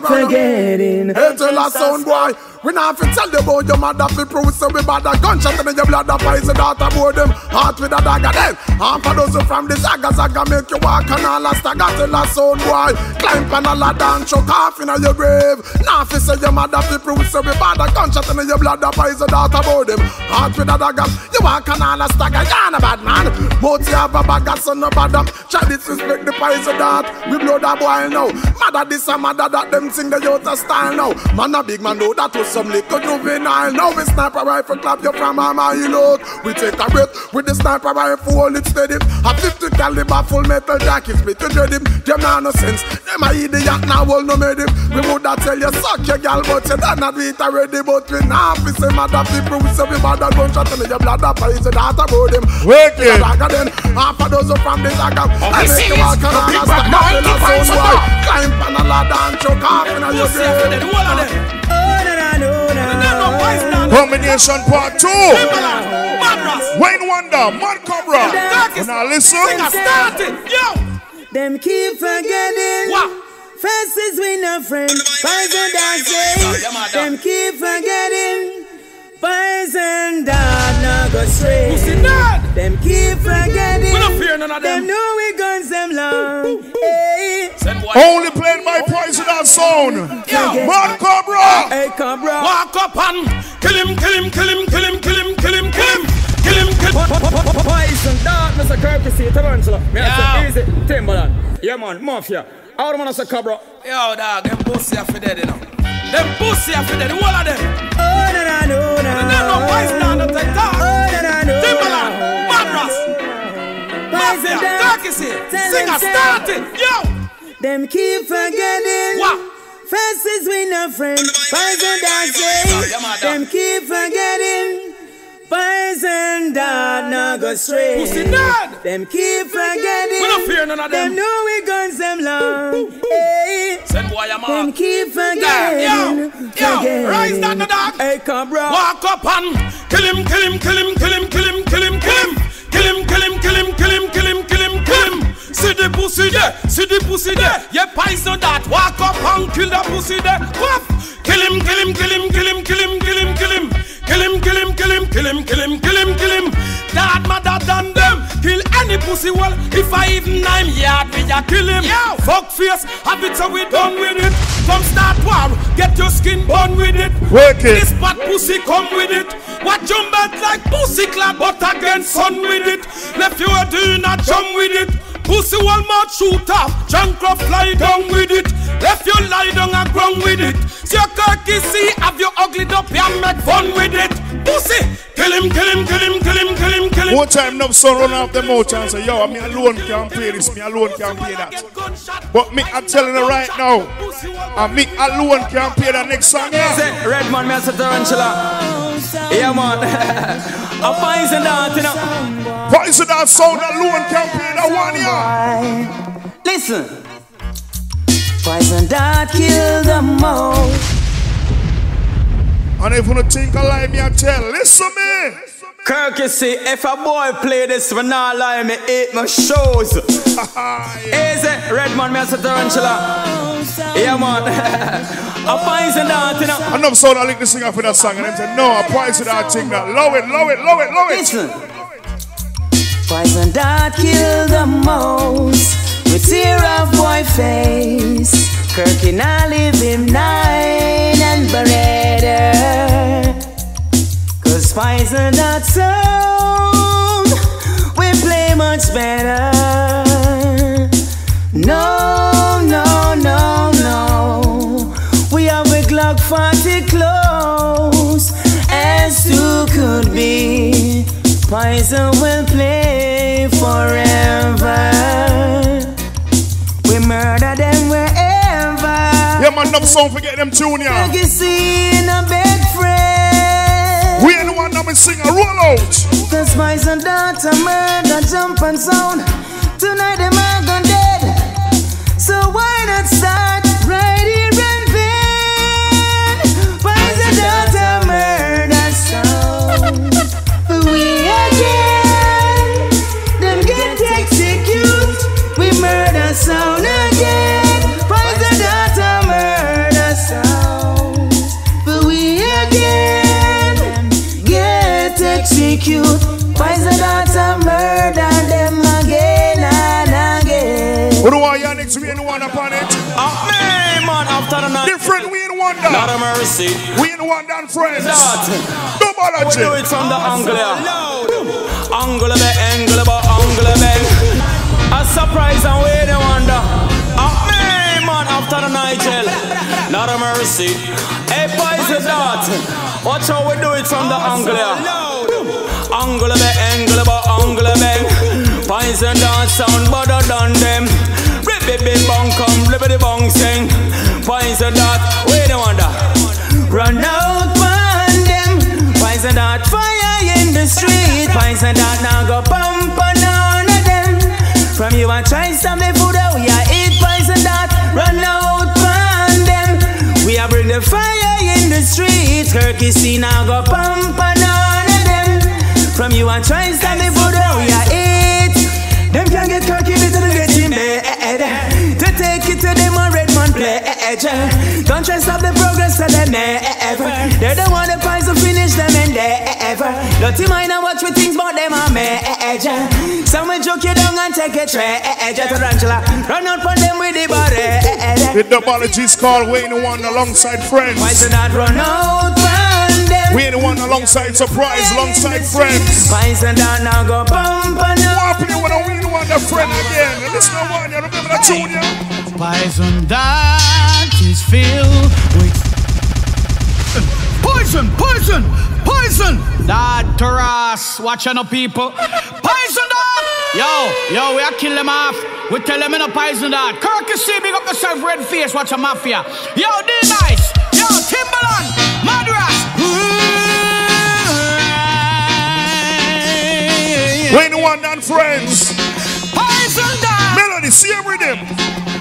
Forgetting. Enter last sound boy we not fi tell you about your mother fi prove so we bad a gunshot in your blood a poison dart aboard them heart with a dagger them. And for those who from the zaga zaga make you walk and all a stagger tell us sound boy, climb on a ladder and choke off in your grave. Now fi say your mother fi prove so we bad a gunshot in your blood a poison dart aboard them heart with a dagger. You walk and all a stagger, you're a bad man. But you have a bag of son of bad Try disrespect the poison dart. We blow that boy now. Mother this and mother that them sing the youth a style now. Man a big man know that was some little juvenile. Now we sniper rifle clap you from a mile out. We take a breath with the sniper rifle hold it steady. A 50 caliber full metal jacket split you dread him. Them nah no sense. Them a idiot now will no made him. We woulda tell you suck your gal but you done not beat already. But we nah fi say mother people we say we bad a gunshot in your blood a poison that about him. Wicked. Dagger then, half of those who from the dagger. I make you walk and all a stack up in a sound boy. Climb on a ladder and choke off in a your grave. Combination part two. Wayne Wonder, Mad Cobra. Now listen. Them keep forgetting. First is we no friend, poison dancing. Them keep forgetting. Boys and dad not go straight. Them keep forgetting. We don't fear none of them. Them know we guns them long. Hey. Only playing my poison and sound. Yeah. Man, Cobra. Hey, Cobra. Walk up and kill him, kill him, kill him, kill him, kill him, kill him, kill him. Kill him, kill him. Poison dad, Mr. Courtesy, Tarantula. Yeah. Easy, Timberland. Yeah, man, Mafia. I don't want to say Cobra. Yo, dog, them pussy are for dead, you know. Them pussy are for the of them. Oh, no, no, no, no. And then no bystander take that. Oh, no, no, no. Timberland, Madras, Mazia, Turkey, Singer, start it. Yo! Them keep forgetting. What? Faces with no friend, boys and. Them keep forgetting. Poison dart no go straight. Pussy dead. Them keep forgetting. We no fear none of them. Them know we guns them long. Hey. send boy a Them keep forgetting. yo, yo, forgetting. rise down the dog. Hey, Cobra. Walk up and kill him, kill him, kill him, kill him, kill him, kill him, kill him, kill him, kill him, kill him, kill him, Sit the pussy there, see the pussy there. Yeah, poison that. Walk up and kill the pussy there. Woof. Kill him, kill him, kill him, kill him, kill him, kill him, kill him. Kill him, kill him, kill him, kill him, kill him, kill him, kill him. Dad, mother, than them. Kill any pussy well. If I even nine yard, me ya kill him. Yo. Fuck face, have it so we done with it. Come start war, get your skin bun with it. Work it. This bad pussy come with it. Watch your bed like pussy clad, but again sun with it. Left you a doing a jump with it. Pussy one more shoot off, junk off fly down with it. Left you lie down and ground with it. See your cocky see, have you ugly up, you make fun with it. Pussy, kill him, kill him, kill him, kill him, kill him, kill him. One time, no son run off the mouth and say, Yo, me alone can't pay this, me alone can't pay that. But me, I'm telling you right now, and me alone can't pay that next song. Yeah. Say, red man, me a set tarantula. Yeah, man. (laughs) I'm poison that, you know. Poison that sound alone can't pay that one, yeah. Listen. Poison dart kill the most. And if you don't think I lie, me I tell, listen me. Kirk, you see, if a boy play this for not lie, me eat my shoes. (laughs) Easy, red man, me a set tarantula. Yeah, man. (laughs) I'm poison that, you know. Enough sound I like to sing for that song and them say, no, I poison that thing that. Low it, low it, low it, low it. Listen. Poison dart kill the most. With tear of boy face. Kirky now leave him nine and Beretta. Cause poison dart sound. We play much better. Poison will play forever. We murder them wherever. Yeah, man, enough song, forget them tune, yeah. Legacy in a bed friend. We ain't the one that we sing a roll out. Cause Poison Dart a murder jump and sound. Tonight them are gone dead. So why not start sound again. Poison Dart a murder sound. But we again get execute. Poison Dart a murder them again and again. Who do I hear next? We ain't the one upon it. Ah, man, man, after the night. Different, we ain't one Lot down. mercy. We ain't one down, friends. That. Double We do it from the angle, yeah. Angle be, angle be, angle be. A surprise and we the wonder. Ah, man, man, after the Nigel. Lot of mercy. Hey, boys, is that? Watch how we do it from the angle, yeah. Angle be, angle be, angle be. Poison dance sound better than them. Ribby big bong come, ribby bong sing. Poison dance, we the wonder. Run out on them. Poison dart fire in the street. Poison dart now go pump You try some food that we are eat poison dart. Run out on them. We are bring the fire in the street. Kirky see now go pump on none of them. From you and try some food that we are eat. Them can get cocky little get in bed. To take it to them on Redman pledge. Don't try stop the progress of them ever. They don't want the prize to finish them and ever. Dirty mind and watch with things but them are major. Someone joke you down and take a treasure. Tarantula, run out for them with the body. The double called Wayne the one alongside friends. Why should not run out them? We ain't the one alongside surprise, alongside friends. Why should not now go bump and Walk with you when I win one, the friend again. And listen to one, you remember that tune, yeah? Poison that is filled with poison, poison, poison. That Taras, watching the people. Poison that. Yo, yo, we are kill them off. We tell them in a poison that. Kirk is see big up yourself, red face, watch a mafia. Yo, D nice. Yo, Timberland, Wayne the one and friends. Poison that. Melody, see him rhythm.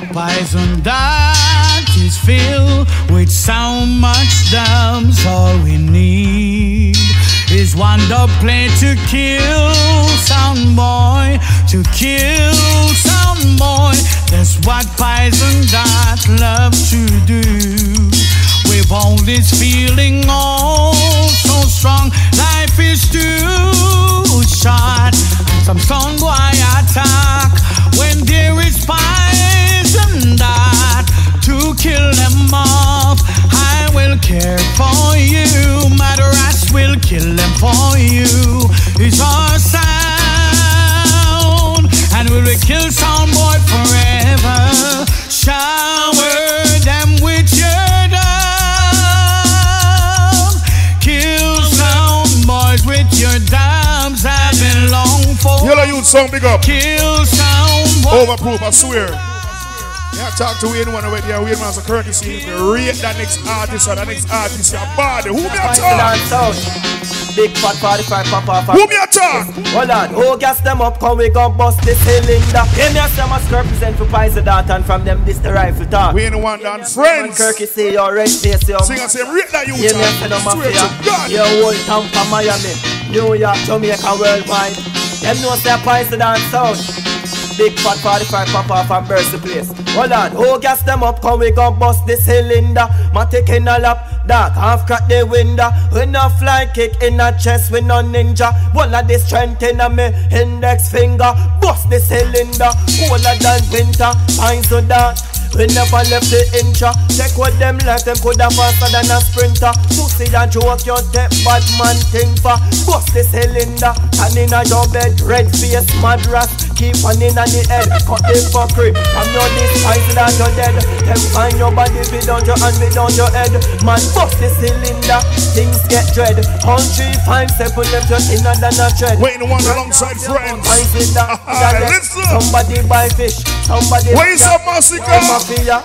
Poison that is filled with so much dams. All we need is one dub play to kill sound boy, to kill sound boy. That's what Poison Dart love to do. With all this feeling all so strong, life is too short. Some sound boy attack when there is Poison Dart to kill them off. I will care for you. Madaras will kill them for you. It's our sound, and we will kill sound boy forever. Shower for. Yellow youth song, big up. Kill sound boys. Overproof, I swear. Yeah, talk to anyone over there. Wayne man's a courtesy. Rate that next artist or the next artist. Your body. Who me a talk? Big fat 45 pop off. Who me a talk? Hold on, who gas them up? Come we gon' bust the cylinder. Hear me a say must represent for Poison Dart and from them this the rifle talk. We ain't one done friends. Kirky say your red face Sing and say rate that you Hear me a. Swear to God. Your whole town from Miami, New York, Jamaica, worldwide. Them know say Poison Dart sound. Big fat 45 pop off and burst the place. Hold on, who gas them up? Come we gon' bust the cylinder. Ma take in a lap, dark half crack the window. We no fly kick in a chest, we no ninja. One of the strength in a me index finger. Bust the cylinder, colder than winter. Pine so dark. We never left the incha Check what them left, them coulda faster than a sprinter. Pussy and joke, your dead bad man thing for. Bust the cylinder, and in a your bed Red face, mad rat, keep on in on the head Cut the fuckery, from your this spice that you're dead. Them find your body, be down your hand, be down your head. Man, bust the cylinder, things get dread. All three, five, seven, left your thinner than a tread. Waiting one alongside friends. Find it that, Alright, listen. Somebody buy fish, somebody Where's up, Massacre? Mafia.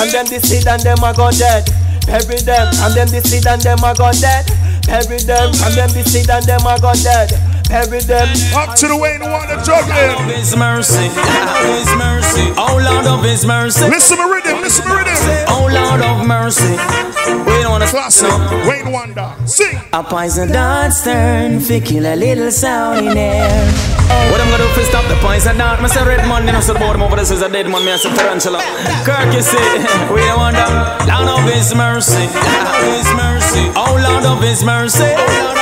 And them the seed and them a go dead. Bury them and them the seed and them a go dead. Bury them and them the seed and them a go dead. Bury them. Up to the Wayne one the juggling. His mercy, His mercy, oh Lord of His mercy, Listen to rhythm, listen to rhythm. oh Lord of mercy. We don't wanna Classic. Wayne Wonder. Sing. A poison dart's turn, fi kill a little sound in there. What I'm gonna do is stop the poison dart. Me say red man, you know, so the bottom over this is a dead man. Me I say tarantula. Kirk, you see, (laughs) we don't want that. Lord of His mercy, Lord of His mercy, oh Lord of His mercy,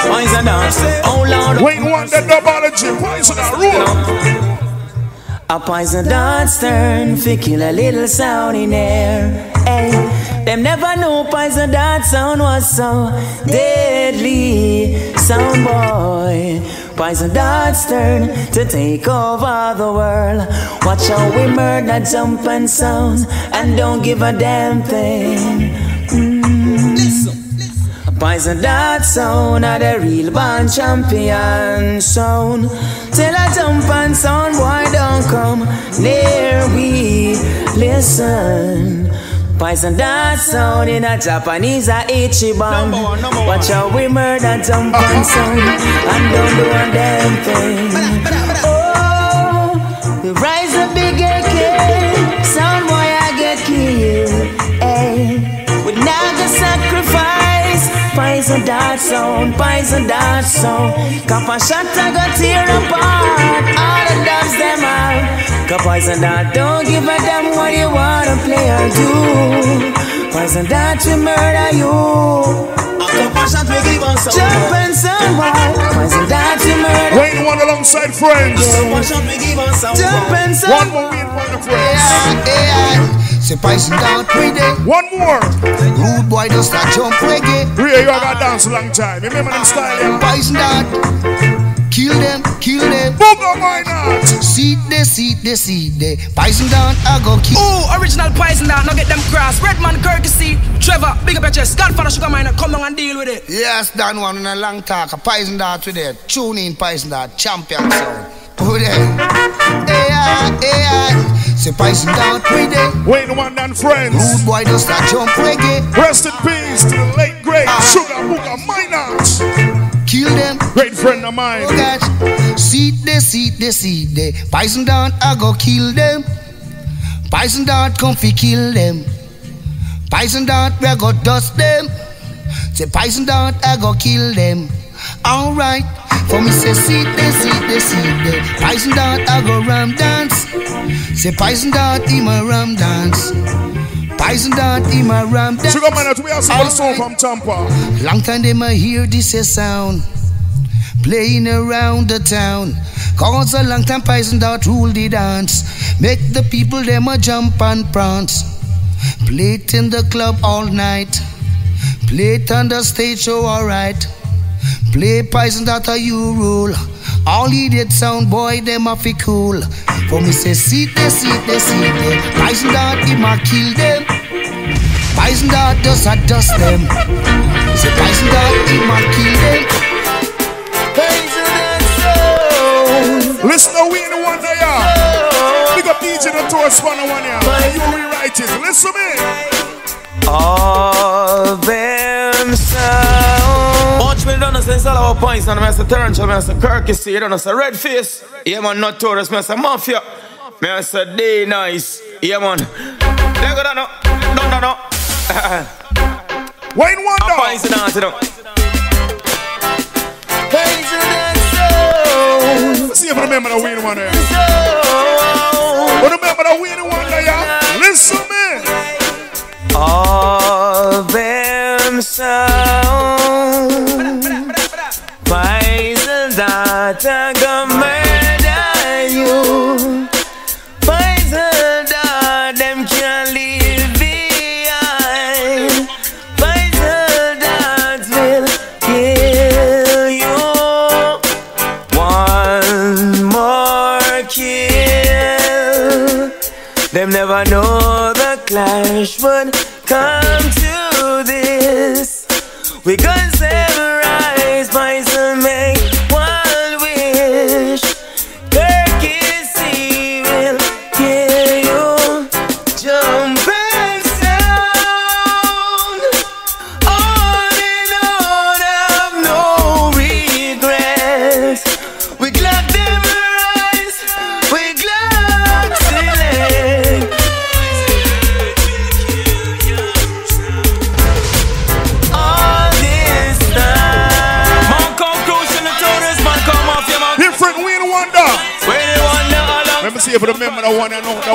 poison dart, oh Lord. Wayne Wonder, Dubology. Poison and rule. A poison dart's turn, fi kill a little sound in air. Hey, them never knew poison dart sound was so deadly. Sound boy, poison dart's turn to take over the world. Watch how we murder, jump and sound, and don't give a damn thing. Poison dart sound are the real band champion sound. Tell a jump and sound, boy, don't come near we. Listen. Poison dart sound in a Japanese a Ichiban. Number one, number one. Watch how we murder jump and sound and don't do a damn thing. Poison dart sound, poison dart sound. Cup and shot I go tear apart. All the dubs them out. Cause poison dart don't give a damn what you wanna play or do. Poison dart will murder you. Jump and sound boy. Poison dart will murder. Wayne One alongside friends. Jump and One sound. more Wayne Wonder friends. Say Poison Dart reggae One more. Rude boy does not jump reggae Ria, you dance a long time. Remember them style, yeah? Poison Dart Kill them, kill them. Booga, why not? Seed they, seed they, seed they. Poison Dart I go kill. Ooh, original poison down, now get them cross. Redman, Courtesy, Trevor, big up your chest. Godfather, Sugar Minott, come down and deal with it. Yes, done one in a long talk. A Poison Dart with it. Tune in Poison Dart. Champion sound. Over there AI, AI Say Poison Dart reggae Wayne One and friends. Rude boy does not jump reggae. Rest in peace to the late great. Ah. Sugar Booga Minott. Kill them Great friend of mine. Oh God, seed they, seed they, seed they. Poison dart, I go kill them. Poison dart, come fi kill them. Poison dart, we a go dust them. Say poison dart, I go kill them. Alright, for me say see there, see there, see there. Poison dart, I go ram dance. Say poison dart, in my ram dance. Poison dart, in my ram. Sugar man, we are some song from Tampa. Long time they might hear this a sound playing around the town. Cause a long time poison dart rule the dance. Make the people them a jump and prance. Play it in the club all night. Play it on the stage show alright. Play poison that a you rule. All idiot sound boy them a fi cool. For me say see they see they see they. Poison that him a kill them. Poison that does a dust them. Say poison dart him a kill them. Listen to we in the one day, yeah. Big up DJ the tour spanner one, yeah. You rewrite it. Listen to me. All them sound. Watch me done since all our points, and Mr. Tarantula, Mr. Kirky, see, you done, Mr. Red Face. Yeah, man, not tourist, Mr. Mafia. Mr. D Nice. Yeah, man. Let go down, no. No, no, no. Wayne Wonder. I'm points down, you know. See if you remember the Wayne Wonder. But remember the Wayne Wonder, yeah? Listen me.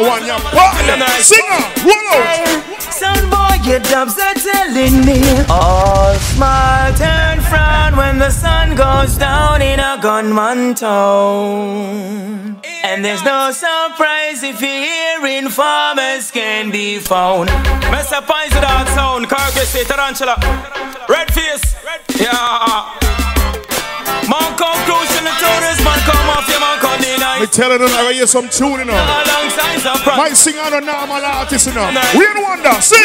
One the partner. Singer, roll out. Oh. Son boy, your dubs are telling me All smile turn frown when the sun goes down in a gunman town And there's no surprise if you're hearing farmers can be found Mr. Pies with that sound, Carcassy, Tarantula Red face, yeah Man in the tourist, man come off your man come the night telling them I hear some tune, you know. Alongside some front Might sing on a normal artist, you know. Wayne Wonder, sing.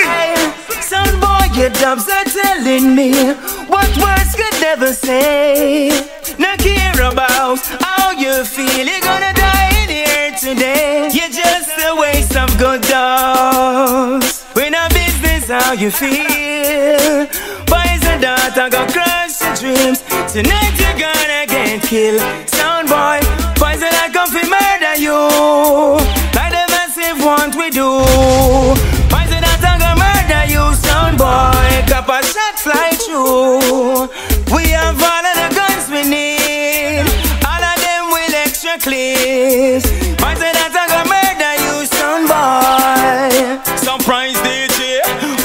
Son boy, your dubs are telling me what words could never say. No care about how you feel. You're gonna die in here today. You're just a waste of good dogs. We're not business how you feel. Boys and daughter go crush your dreams. Tonight you're gonna get killed. Sound boy, and I come to murder you. Like the massive want we do. And I gonna murder you, sound boy. Cup a shot fly through. We have all of the guns we need. All of them will extra clips. Boys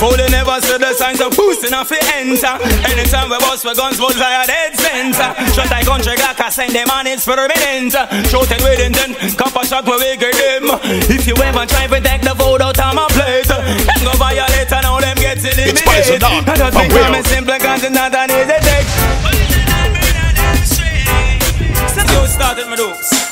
DJ. Fool they never said the signs of boosting off it enter. Anytime we bust for guns, bull's like a dead center. Shot like country Glock, I send them on experiment. Shoot it with intent, cup a shot where we them. If you ever try to take the food out of my plate, them go violate and now them get eliminated. It's Poison Dog. I just From become a simple cause it's not an easy thing. Since you started my dukes.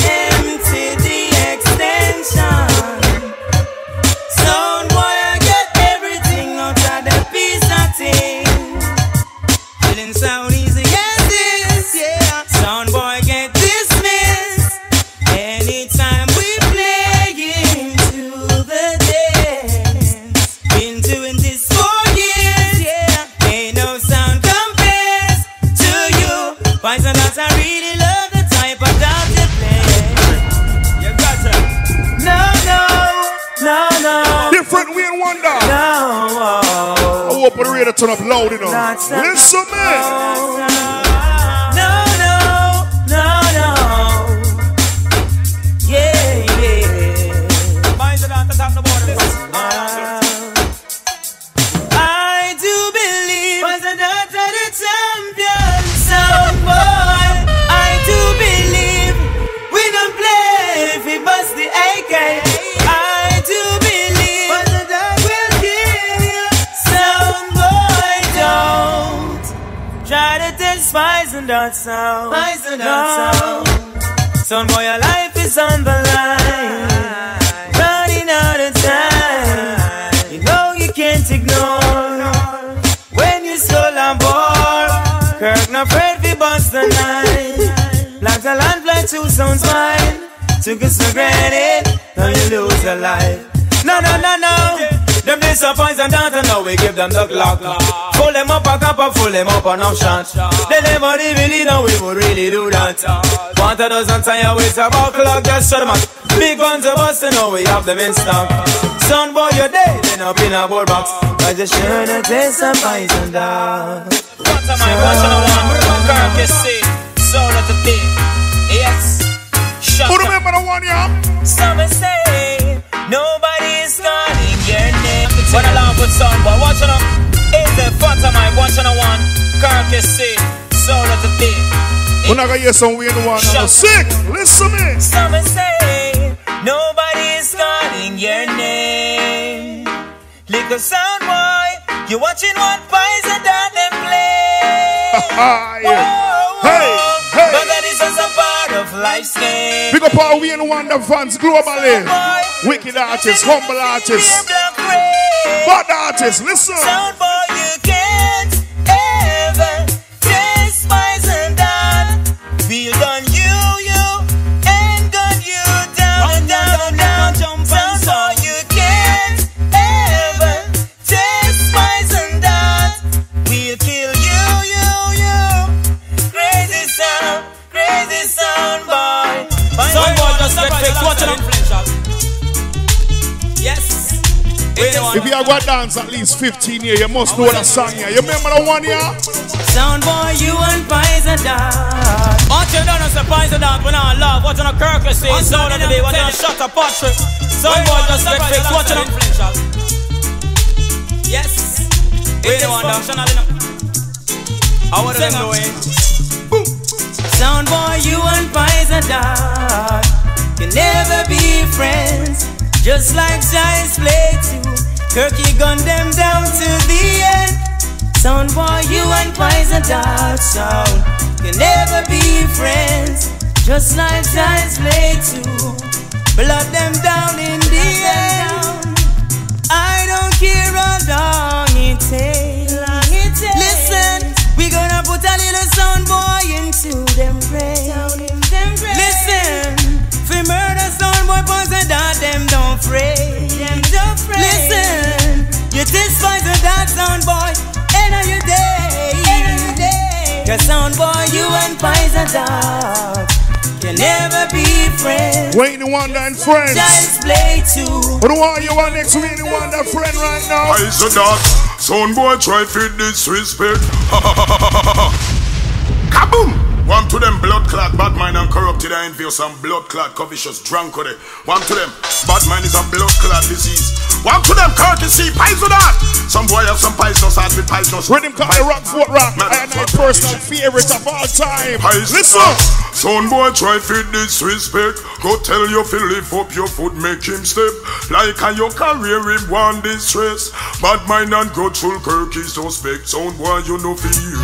sound turn up loud, you know. Listen, man. That sound. Despise and that sound. Sound boy, your life is on the line. Running out of time. You know you can't ignore when you stole on board. Kirk not afraid we bust the nine. Like a land fly two sounds mine. Took us for granted, now you lose your life. No, no, no, no. Them disappoints and dance and now we give them the clock. Pull them up a cup and full them up on option. They never even lead and we would really do that. Want a dozen time waste about clock, just shut them up. Big guns are busting, now we have them in stock. Son boy, you're dead, then up in a board box. I just should've taste some poison dog. What am I watching a one? Kirk, you see, soul of the day. Yes. Shut Who up. remember the one, yeah? Some say nobody's calling your name. When I laugh with but watching them. Is the fun am I watching a one? You see, soul of the day. We're not gonna some Wayne Wonder. I'm sick. Listen, man. Some say nobody's calling your name. Little sound boy, you're watching what poison that them play. yeah. Hey, hey. But that is just a part of life's game. Big up our Wayne Wonder fans globally. Wicked artists, humble artists, bad artists. Listen. Sound boy, you can't ever despise and that. We'll gun you, you, and gun you down, down, down. Sound boy, you can't ever despise and that. We'll kill you, you, you. Crazy sound, crazy sound boy. Sound boy just get fixed, watching them. If you have got dance at least 15 years, you must know the song here. You remember the one here? Sound boy, you and poison dog. What you done is a poison dog when I love. Watching a Kirk, you see, sound of the day. Watching a shot of Patrick. Sound boy just get fixed, watching them. Yes. We know one down. How are them doing? Sound boy, you and poison dog can never be friends. Just like Giants play too. Kirky gunned them down to the end. Sound boy, you and poison dog sound can never be friends. Just like Giants play too. Blood them down in the end. I don't care how long it takes. Listen, we gonna put a little sound boy into them brains. Listen, fi murder sound boy poison that them don't fray. Listen, you despise the that sound boy, end of your day. Cause sound boy, you and poison dog can never be friends. Wayne Wonder and friends. Just play too. Who are you one next Wayne Wonder friend right now? I said that. Son boy try to disrespect. (laughs) Kaboom! One to them blood clot, bad mind and corrupted. I envy some blood clot, covetous, drunk with it. One to them, bad mind is a blood clot disease. One to them, courtesy, pies with that. Some boy have some poisonous heart with poisonous. Rhythm call the rock foot rock. I am my personal favorite of all time. Listen. Son boy try fit disrespect. Go tell your fi lift up your foot, make him step. Like on your career, him want distress. Bad mind and grudgeful Kirk is suspect. Son boy, you know fear.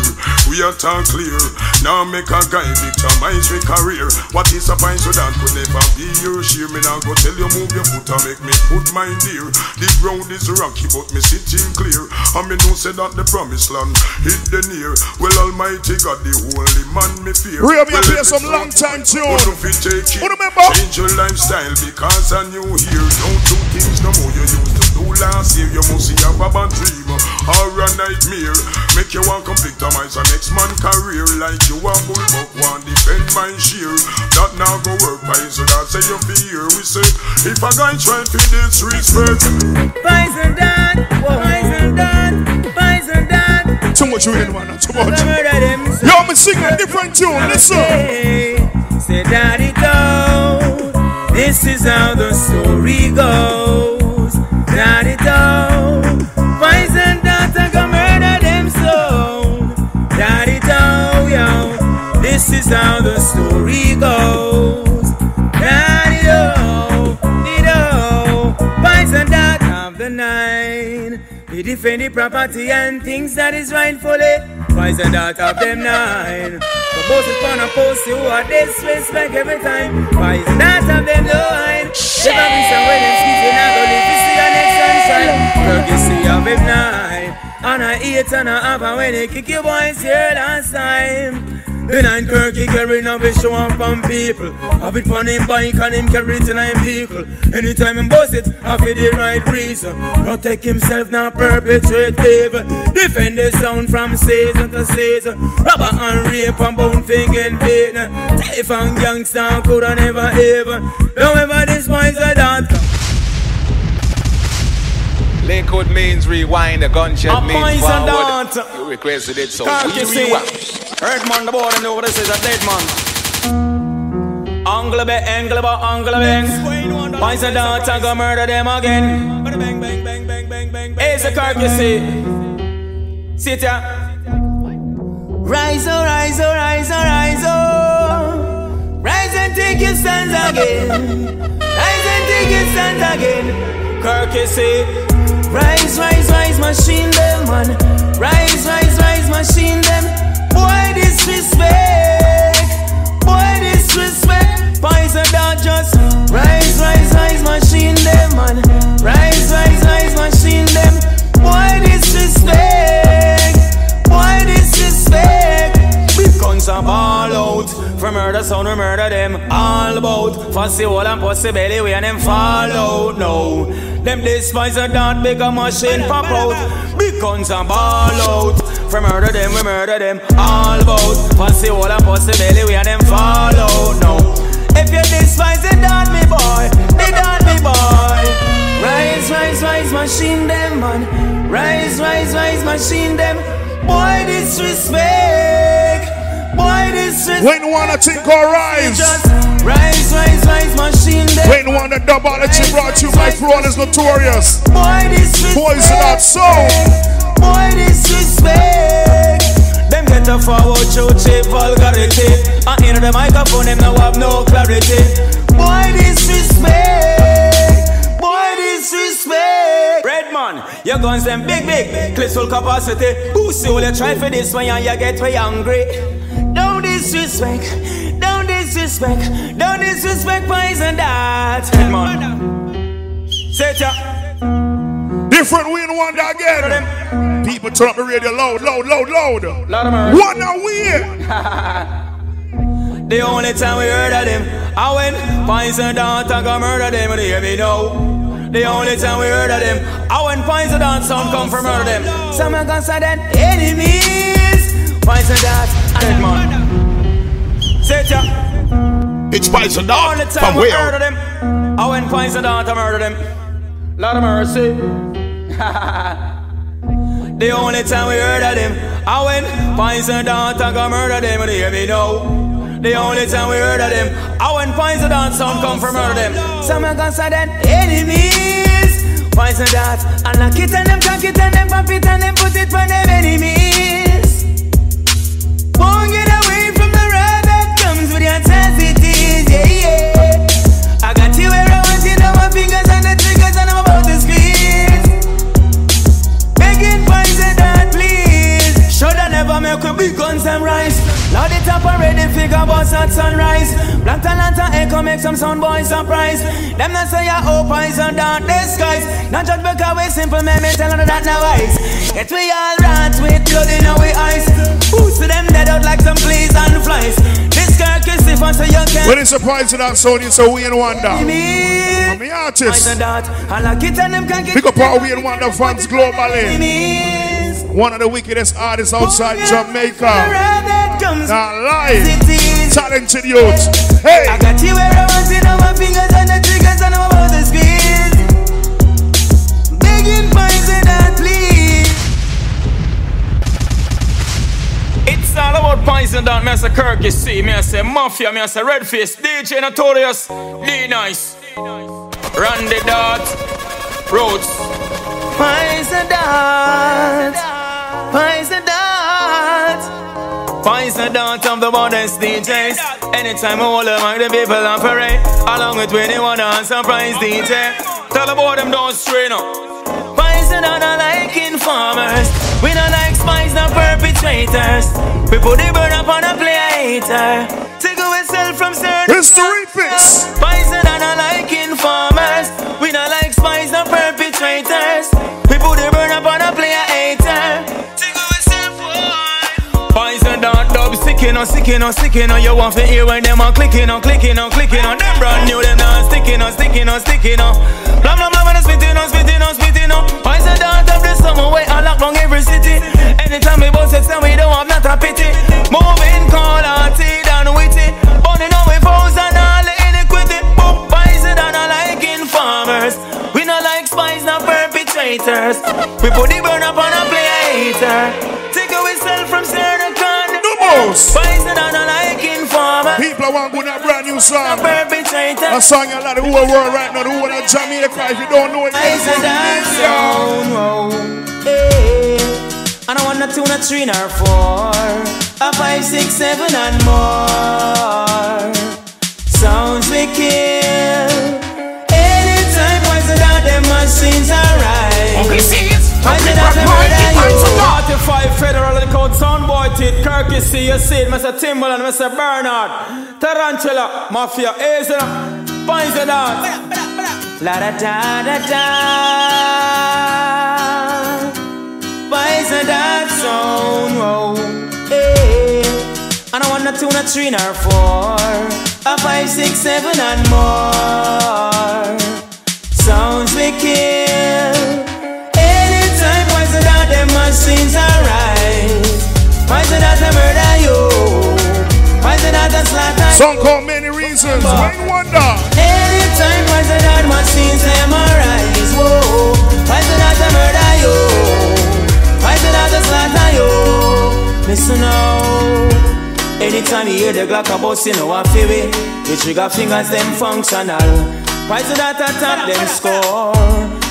We are talk clear. Now make a guy victimize with career. What is a fine so that could never be your share. Me now go tell you move your foot and make me put mine there. The ground is rocky, but me sitting clear. And me know say that the promised land hit the near. Well, Almighty God, the holy man me fear. Real me well, play some long time tune. But if you take it, remember? change your lifestyle because I knew here. Don't do things no more you used to do last year. You must see a bad dream or a nightmare. Make you want to victimize a next man career like you a bullbuck want defend my sheer. That now go work by so that say you fear. We say if a guy try to disrespect. Poison dart, poison dart, poison dart. Too much reading, man. Too much. Yo, me sing a different tune. Listen. Say, Daddy, go. This is how the story goes. Daddy, go. Poison dart, I go murder them so. Daddy, go, yo. This is how the story defend the property and things that is rightfully. Poison dart of them nine. The boss is on a post who are disrespect every time. Poison dart of them nine. Never miss a wedding season, I go live to see your next sunshine. Courtesy of him nine. And I eat and I have and when they kick your boys here last time. The nine Kirky carrying up his show up on people. Have it on him bike and him carry it to nine people. Anytime him bust it, I feel the right reason. Protect himself, not perpetrate evil. Defend the sound from season to season. Robber and rape and bone finger and beaten. Thief and gangster could have never ever. Don't ever despise a dance. Lakewood means rewind, the gunshot A means poison forward. dance. You requested it, so Can't we rewind. Heard man the board and know this is a dead man. Angle be angle be angle bang. Poison dance I go murder them again. Bang bang bang bang bang bang. It's a carcass. Sit ya. Rise, oh, rise, oh, rise, oh, rise, oh. Rise and take your stands again. Rise and take your stands again. Carcassy. Rise, rise, rise, machine them, man. Rise, rise, rise, machine them. Boy, disrespect. Boy, disrespect. Poison dog just rise, rise, rise, machine them, man. Rise, rise, rise, machine them. Boy, disrespect. Big guns ball out. For murder, son, we murder them all about. Fussy hole and pussy belly, we and them fall out. No, them despise a dot, big a machine pop out. Big guns and ball out. For murder them, we murder them all about. Fussy hole and pussy belly, we and them fall out. No, if you despise a dot, me boy, the dot, me boy. Rise, rise, rise, machine them, man. Rise, rise, rise, machine them. Boy, disrespect. When you wanna think or rise. Rise, rise, rise, machine them. When you wanna double the chip brought to by Fraud is notorious. Boy, disrespect. Poison that soul. Boy, disrespect. Them get a forward show cheap vulgarity. And in the microphone, them now have no clarity. Boy, disrespect. Boy, disrespect. Redman, your guns them big, big. Clips full capacity. Pussy will you try for this one and you get way angry. Don't disrespect. Don't disrespect. Don't disrespect poison that. Redman. Set ya. Different win one again. People turn up the radio loud, loud, loud, loud. Lot of. One a win. (laughs) The only time we heard of them, I when Poison Dance and go murder them, and they hear me now. The only time we heard of them, I when Poison Dance sound come from murder them. Some are considered enemies. Poison Dance, dead man. Set ya. It's Poison Only Dog time from we heard of where? them, I when Poison Dance and murder them. Lot of mercy. (laughs) The only time we heard of them, I went Poison and go murder them, and hear me now. The only time we heard of them, I went Poison Dance sound come from murder them. Some are considered enemies. Poison Dance, and lock it and them, cock it and them, pop it and them, put it on them enemies. Won't fingers on the triggers and I'm about to squeeze. Begging poison that please. Shoulda never make a big guns and rise. Loud it up already, figure boss at sunrise. Black Talanta echo make some sound boys surprise. Them not say ya oh poison dark disguise. Not just because we simple men, me tell them that now wise. Get we all rats with blood in our eyes. Boost to them dead out like some fleas and flies. This girl kiss if I say you can. When it's surprised to that sound, it's a Wayne Wonder. I'm the artist. Poison dart, I like it and them can get Pick up our Wayne Wonder fans globally. One of the wickedest artists outside Jamaica. Not live. Talented youth. Hey. I got you where I want it on my fingers and the triggers and I'm about to. About poison that me say Kirk, you see. Me say Mafia, me say Redface, DJ Notorious, D-Nice, Randy Dart, Rhodes. Poison Dart, Poison Dart. Poison and dance of the modest DJs. Anytime I hold them, the people on parade. Along with 21 and surprise DJ. Tell about them don't strain up. Poison and I like informers. We don't like spies, not perpetrators. We put the burn up on a plater. Take away self from certain. History fix. Poison and I like informers. We don't like spies, not perpetrators. We put the burn up on a plater. Take away self Poison dart dub sticking on sticking on sticking on You want to hear when them are clicking on clicking on clicking on Them brand new them now sticking on sticking on sticking on Blah blah blah when I'm spitting on spitting on spitting on Poison dart of the summer way I lock down every city? Anytime we it then we don't have not a pity. Moving call arty down witty Burning on with foes and all the iniquity. Boom poison and I like informers We not like spies not perpetrators. We put the burn up on a plater Take Numos Poison and I like informer People want good a brand new song. Perpetrator A song a lot of the whole world right now. The whole of Jamaica. If you don't know it, Poison and sound oh, hey. And I want a two, a three, or four A five, six, seven and more Sounds we kill Anytime poison out them machines are right Okay, see it. Poison Okay, out them but 45 federal and code soundboy tit Kirky see you see it Mr. Timberland, Mr. Bernard Tarantula, Mafia, Azen Poison out La da da da da Poison that sound, whoa, hey. And I want a two, a three, or four A five, six, seven and more Sounds we them machines are right Poison out the murder you Poison out the slaughter Song called Many Reasons. Wayne Wonder. Anytime poison out machines them are rise Whoa Poison out the murder you Poison out the slaughter you Listen now Anytime you hear the Glock a bust, you know I feel it. The trigger fingers them functional. Why Poison that attack them score.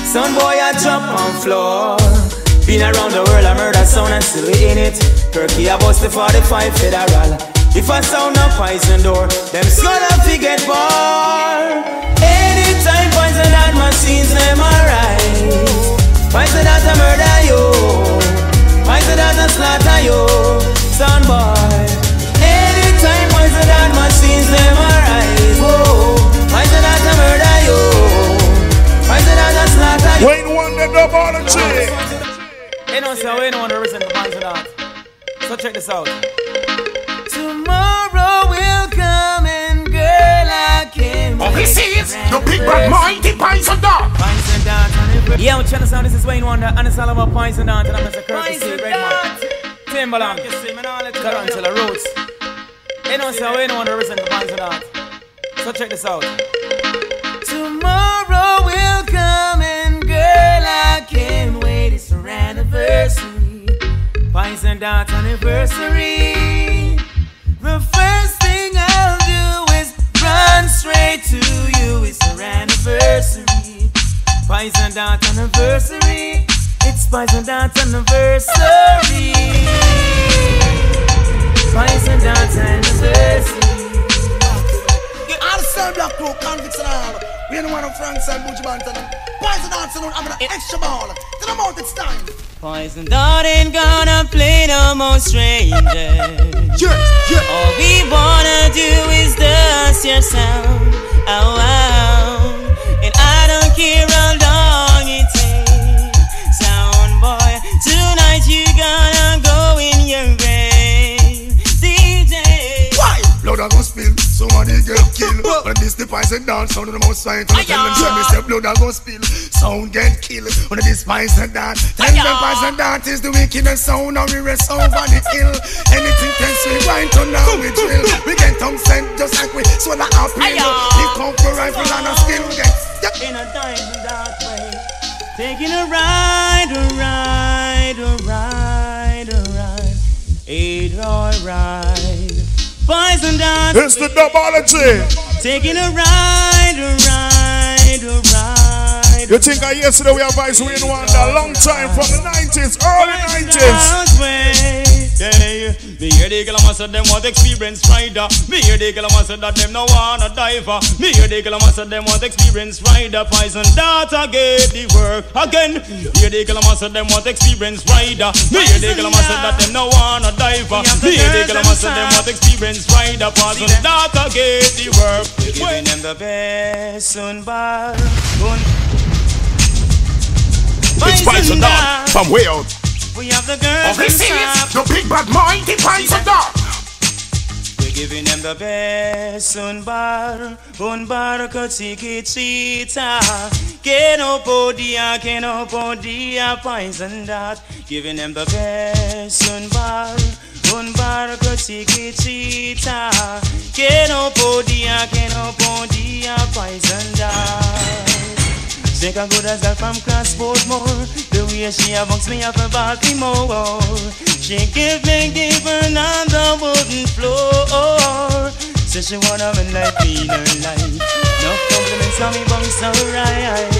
Son boy I drop on floor. Been around the world, I murder sound and still we in it. Turkey I bust the 45 federal. If I sound a poison door, them gonna forget bar. Anytime poison that machines them alright. Poison that I murder you. Poison that I slaughter you. Son boy. Anytime poison that machines them alright. Whoa. Poison that I murder you. Poison that I slaughter you. Wayne Wonder double the chick. You know, so we don't want to listen to poison that. So check this out. Tomorrow will come and girl, I can't Okay, wait see it. for The big bad mighty poison dart. Poison dance and it- Yeah, I'm trying to sound. This is Wayne Wonder, and it's all about poison dance. And I'm Mr. Curtis C. Redman, Timberland, Tarantula Roots. You know, so Wayne Wonder listen to poison dance. So check this out. Tomorrow will come and girl, I can't wait. It's anniversary. and Dot anniversary. The first thing I'll do is run straight to you. It's our anniversary. Pies and Dot anniversary. It's Pies and Dot anniversary. Pies and Dot anniversary. The black crew, convicts and all. We ain't one of Franks and Butch Banton. Poison dancing on having an extra ball. Tell them out it's time. Poison dart ain't gonna play no more strangers. Yeah, yeah. All we wanna do is dust your sound. Oh, wow. And I don't care how long Blood a go spill, somebody get killed. When this the poison dance, sound of the most fight. When tell them say me say blood a go spill, sound get killed. When this poison dance, tell them poison dance is the wickedest sound, and we rest over the hill. Anything can we grind to now we drill. We get tongue sent just like we swallow our pill. We come for rifle and a skill get. In a diamond dark way. Taking a ride, and dogs. It's the dubology. Taking a ride, a ride, a ride. You think I yesterday we advised we in one a long time from the 90s, early 90s. Yeah, me hear the girl a say them want experience rider. Me hear the girl a say that them no wanna diver. Me hear the girl a say them want experience rider. Poison data get the work again. Hear the girl a say them want experience rider. Me hear the girl a say that them no wanna diver. Me hear the girl a say them want experience rider. Poison data get the work. Giving them the best sun bar. It's Poison Dog from way out. We have the girls Of this inside. is the big bad mighty Poison Dog. We're giving them the best un bar, un bar chita. Que no podía, que no podía poison that. Giving them the best un bar, un bar chita. Que no podía, que no podía poison that. Think I good as girl from Crossport more The way she a box me up a Baltimore She give me, give her on the wooden floor Say she wanna me like in her life No compliments on me bounce alright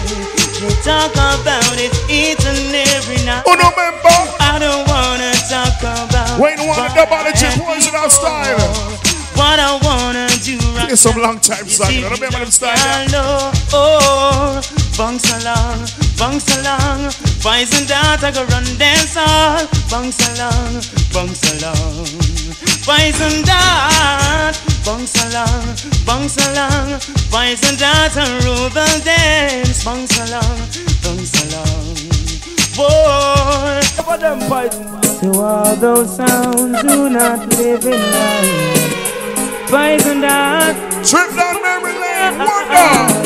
She talk about it each and every night. Oh, Uno member I don't wanna talk about Wait, wanna dubology, poison our style. What I wanna do right Here's some long time song. I remember them style. I know, oh, bounce along, bounce along. Boys and daughters I go run dance all. Bounce along, bounce along. Boys and daughters, bounce along, bounce along. Boys and daughters rule the dance. Bounce along, bounce along. Boy, to all those sounds do not live in life. Boys and daughters. Trip down memory lane, wonder.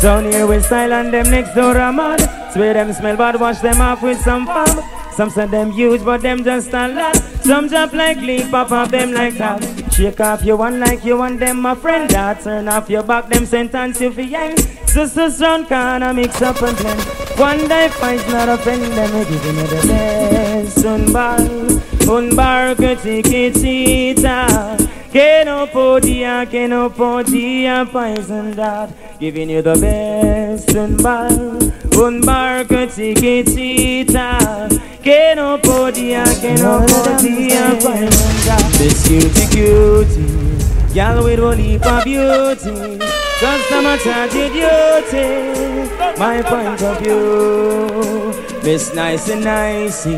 Sound here with style and them next door are mad. Swear them smell bad, wash them off with some fam. Some say them huge, but them just a lot. Some jump like leaf, pop off them like that. Shake off your one like you want them, my friend. That turn off your back, them sentence you for yang. Sisters round corner, mix up and blend. One day finds not offend them, we giving you the best. Un bar, un bar que chiquitita. Que no podía, que no podía poison that. Giving you the best un bar, un bar que chiquitita. Que no podía, que no podía poison that. This cutie cutie, gal with one heap of beauty. Customer charge you duty, my point of view. Miss nice and nicey,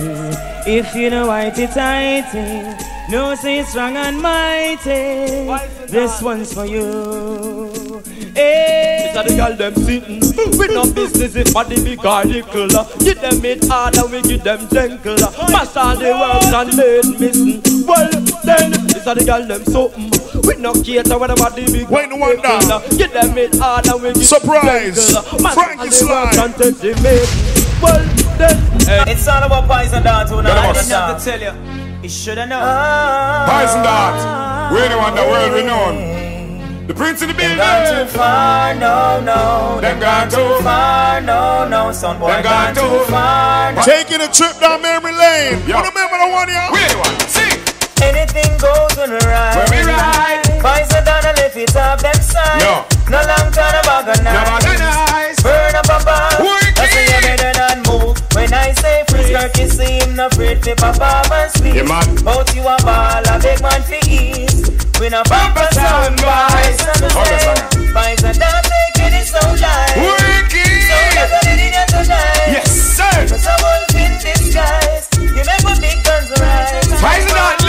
if you know whitey tighty. No say strong and mighty. This one's for you. Hey. It's a the girl them sitting We no business if the big article Give them it hard and we give them gentle Mash all the works and made missing Well then, it's a the girl them something We no cater whatever the big Wait, no wonder. Give them it hard and we give Surprise. them gentle Mash Frankie all the works Sly. and take the Well then, hey. It's all about poison dance. Who Get 'em not us. have to tell you. You shoulda known. Ah. Poison Dart. We're the one the world renowned. The prince in the building. Gone too far, no, no. Them gone too too far, no, no. Son boy Them gone gone too too far. no. Taking a trip down memory lane. mean? You remember the one, yeah? Where you want? Sing. Anything goes when we ride. When we ride. Boys are down and lift it up them side. No. No long time about a Never night. done nice. Burn up a. Work I say you better not move. When I say freeze, kirk, you see him no afraid to performance please. Yeah, man. Both you a ball, a big man for ease. We no bumper sound boys. And I yes, say, boys are down taking it so light. So it. you're gonna need it tonight. Yes, sir. Cause I'm wolf in disguise. You make my big guns rise. Why is it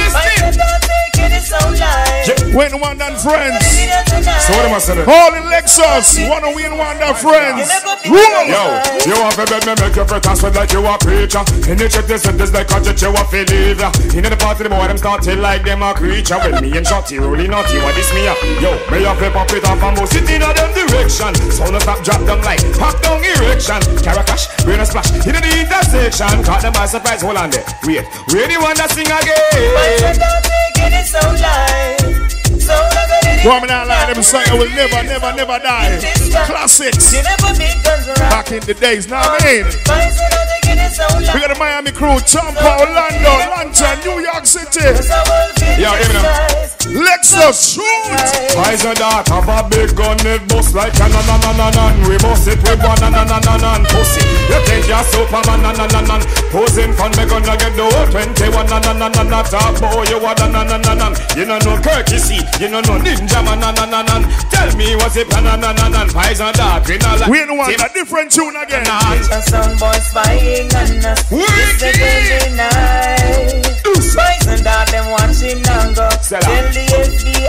are down taking it so light. Win one and friends. Need it tonight. So what am I saying? Holy Lexxus. One of win one and friends. Roll. Yo, you want to bet me make your breath and sweat like you a preacher. And you check this sentence like a judge you a feel leader. In the party, the boy them start till like them a creature. When me and Shotty rolling naughty, what this me a? Yo, me a flip up it up and move it in a them direction. So no stop drop them like pop down erection. Carry cash, brain a splash in the intersection. Caught them by surprise, hold on there. Wait, where the one that sing Boys again? are down taking it so light. So I'm gonna need Woman out line, them song will never, never, never die. Classics. You never big guns rise. Back in the days. Now I mean. Boys are down taking it so light. We got the Miami crew, Tampa, Orlando, Atlanta, New York City. Cause I'm wolf in Yo, hear me now. disguise. Lexxus, shoot! Why's a dart have a big gun, it bust like a nan nan nan nan nan. We bust it with one nan nan nan nan nan. Pussy, you think you're Superman nan nan nan nan. Posing fun, me gonna get the whole 21 nan nan nan nan nan. Talk boy, you are nan nan nan nan nan. You know no courtesy, you know no ninja man nan nan nan nan. Tell me what's it nan nan nan nan nan. Why's a dart, we not like We ain't want a different tune again. A sound boy spying on us. Work This it. every night. Boys and dog them watching and go. Sell Tell out. the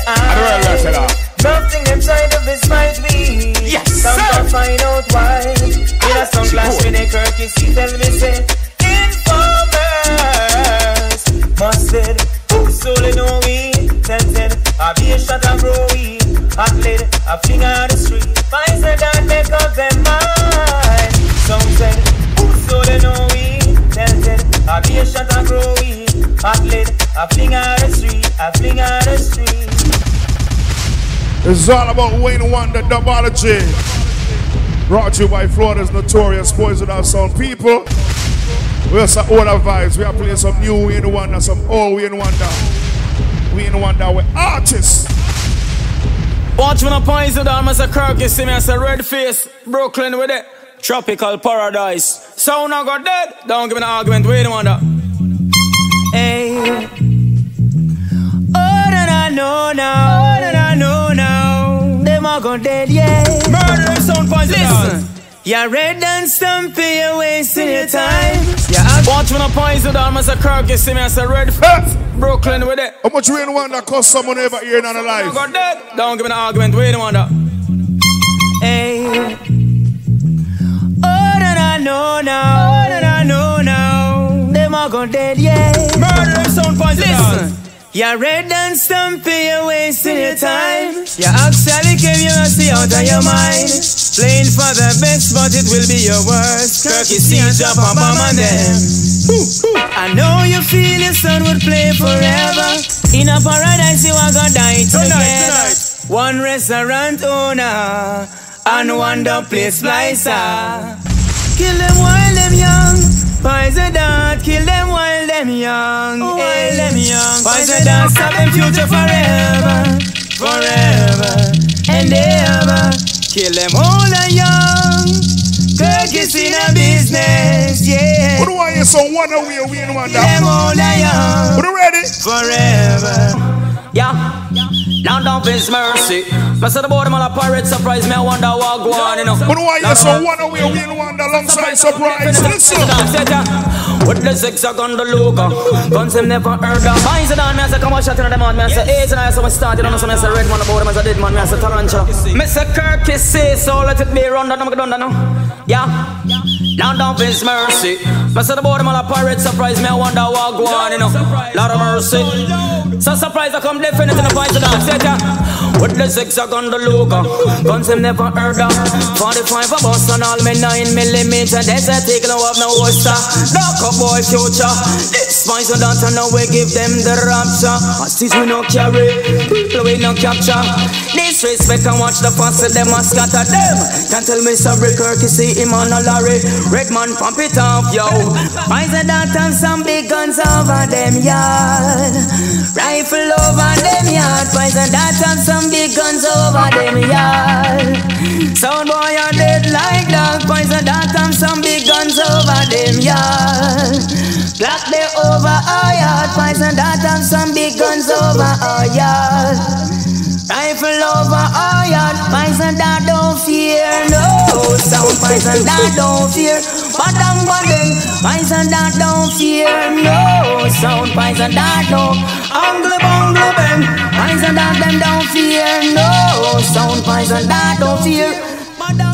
I don't know, sell FBI. out. Nothing inside of this might be. Yes, Some sir. can find out why. Ah, In a some class when they kirk, you see, tell me say. Informers must said, who's solely know we? Tempted, I be a shot and grow we. Hot lid, a finger on the street. Boys and dog make up their mind. Some said, who's solely know we? Tempted, I be a shot and grow we. Hot lid, a finger on the street, a finger on the street. It's all about Wayne Wonder Dubology. Brought to you by Florida's notorious Poison House Sound people. We have some older vibes. We are playing some new Wayne Wonder, some old Wayne Wonder. Wayne Wonder with artists. Watch when I poison down, as a Kirk, you see me as a red face. Brooklyn with it. Tropical paradise. Sound I got dead. Don't give me an argument. Wait a wonder. Hey. Oh, that I know now. Oh, that I know now. Them all gone dead, yeah. Murder sound poison Listen. You're red and stumpy, you're wasting your time. Yeah, watch when I poison down, as a Kirk, you see me as a red face. Brooklyn with it. How much Wayne Wonder cost someone ever here in our I life? got dead. Don't give me an argument. Wait a wonder. Hey. Oh, that I know now. Oh, that I know now. Them all gone dead, yeah. Murder them sound poison. Listen. You're red and stumpy, you're wasting your time. You actually came you must see out of your mind. Playing for the best, but it will be your worst. Kirky sees drop a bomb on them. I know you feel your son would play forever. In a paradise, you are gonna die together. One restaurant owner and one dub place splicer. Kill them while them young. Poison dart, kill them while them young. While them young. Poison dart, stop them future forever, forever and ever. Kill them old and young. Kirk is in a business, yeah. What do I hear some one away Wayne Wonder? Kill them old and young. What ready? Forever. Yeah. Down down Vince Mercy. I said about them all a pirate surprise me. I wonder what go on, you know. What why I hear some one away Wayne Wonder alongside Surprise? Listen. With the six I gun the logo Guns them never heard of Minds are down, me I say come on shot in the man Me I say eight and I say we started on so me I say red man about them as I did man Me I say tarantula Me say Kirky say so let it be run down, I'm done now Yeah Down down Vince Mercy. Me say about them all a pirate surprise me I wonder what go on you know. Lord of mercy. So surprise I come definite in the Set ya With the zigzag on the logo. Guns them never heard of. 45 a bus on all me 9 millimeter. There's a take no have no holster. Dark up boy future. This and that and now we give them the rapture. Hostage we no carry. People we no capture. Disrespect and watch the of them a scatter them. Can't tell me sorry Kirky see him on a lorry. Redman pump it off yo. Spice and that and some big guns over them yard. Rifle over them yard. And that and some big guns over them yard. Sound boy are dead like dog. And that and some big guns over them yard. Black they over our yard. And that and some big guns over our yard. Rifle over yard, poison dart don't fear, no. Sound poison dart don't fear, badang badang, poison dart don't fear, no. Sound poison dart don't, angle bungle bang, poison dart them don't fear, no. Sound poison dart don't fear.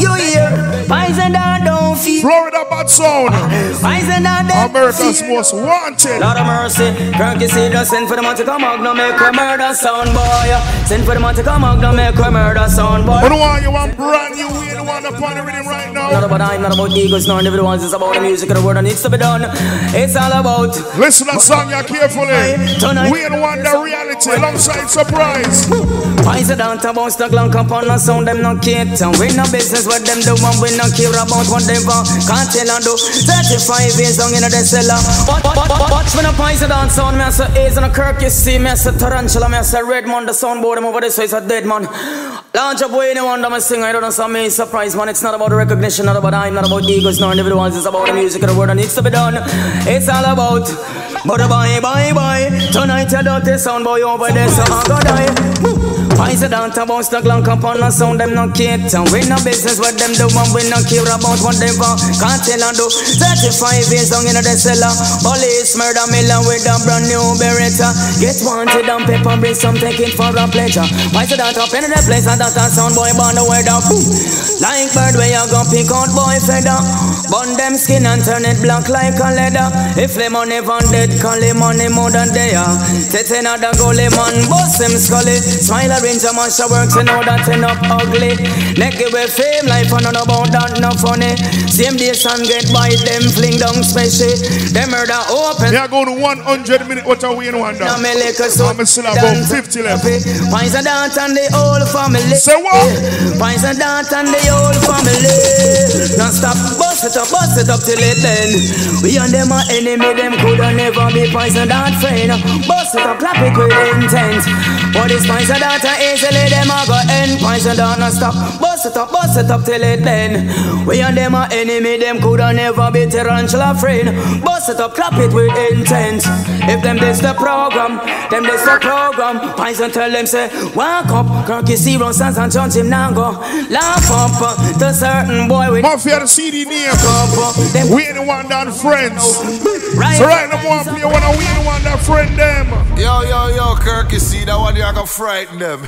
You hear? Poison Dart don't fear. Florida bad sound. Poison Dart them America's most wanted. Lord of mercy, Kirky see the send for the to come out, no make a murder sound boy. Send for the to come out, no make a murder sound boy. What do want you want brand new way the one upon the rhythm right now? Not about I'm not about egos, nor ones. It's about the music and the word that needs to be done. It's all about. Listen to that song here carefully. Tonight. We and one the reality alongside surprise. It down to bounce the glank upon the sound, them not cater. We no business what them do, and we not care about what them want. Can't tell and do. 35 years long in the cellar. Watch, watch, watch, watch when the pies it down sound, me I say A's and a Kirk, you see me I say Tarantula, me I say Redman, the soundboard, them over this way, it's a dead man. Launch up way anyone that me sing, I don't know some me surprise man. It's not about recognition, not about I'm not about egos, nor individuals. It's about the music and the word that needs to be done. It's all about. But bye bye bye. Tonight you dirty sound boy over there, so I'm gonna die. It down to bounce the glank upon the sound, them not cater. We no business what them do, and we not care about what they want. Can't tell and do. 35 years long in the cellar. Police murder Miller with a brand new Beretta. Get wanted and pepper bring some take it for a pleasure. Pies it down to in the place and that a sound boy born the weather. Boom. Like bird where you go pick out boy feather. Burn them skin and turn it black like a leather. If them money van dead, call him money more than they are. Tete another goalie man, bust him scully. Smile a mash works, you know that end up ugly. Naked with fame, life and none about that, no funny. Same day sun get by them, fling down special. Them murder open. Me I go to 100 minutes. What are we in wonder? Now lick a so I'm still about 50 left. Pines and dance and the whole family. Say what? Pines and dance and the whole family. Now stop, bust it up, bust it up till it end. We and them are enemy, them coulda never be and dance friend. Bust it up, clap it with intent. But this pines and dance easily them a go end. Pines and dance not stop, bust it up, bust it up till it end. We and them are enemy, them coulda never be tarantula friend. Bust it up, clap it with intent. If them this the program, them this the program. Pines and tell them say, walk up, Kirky zero stands and chant him now go. Laugh up uh, to certain boy with Mafia the CD name. up. uh, Them We ain't the one that friends. right. So right now, one play one, we ain't the one that friend them. Yo, yo, yo, Kirk, you see that one you are gonna frighten them.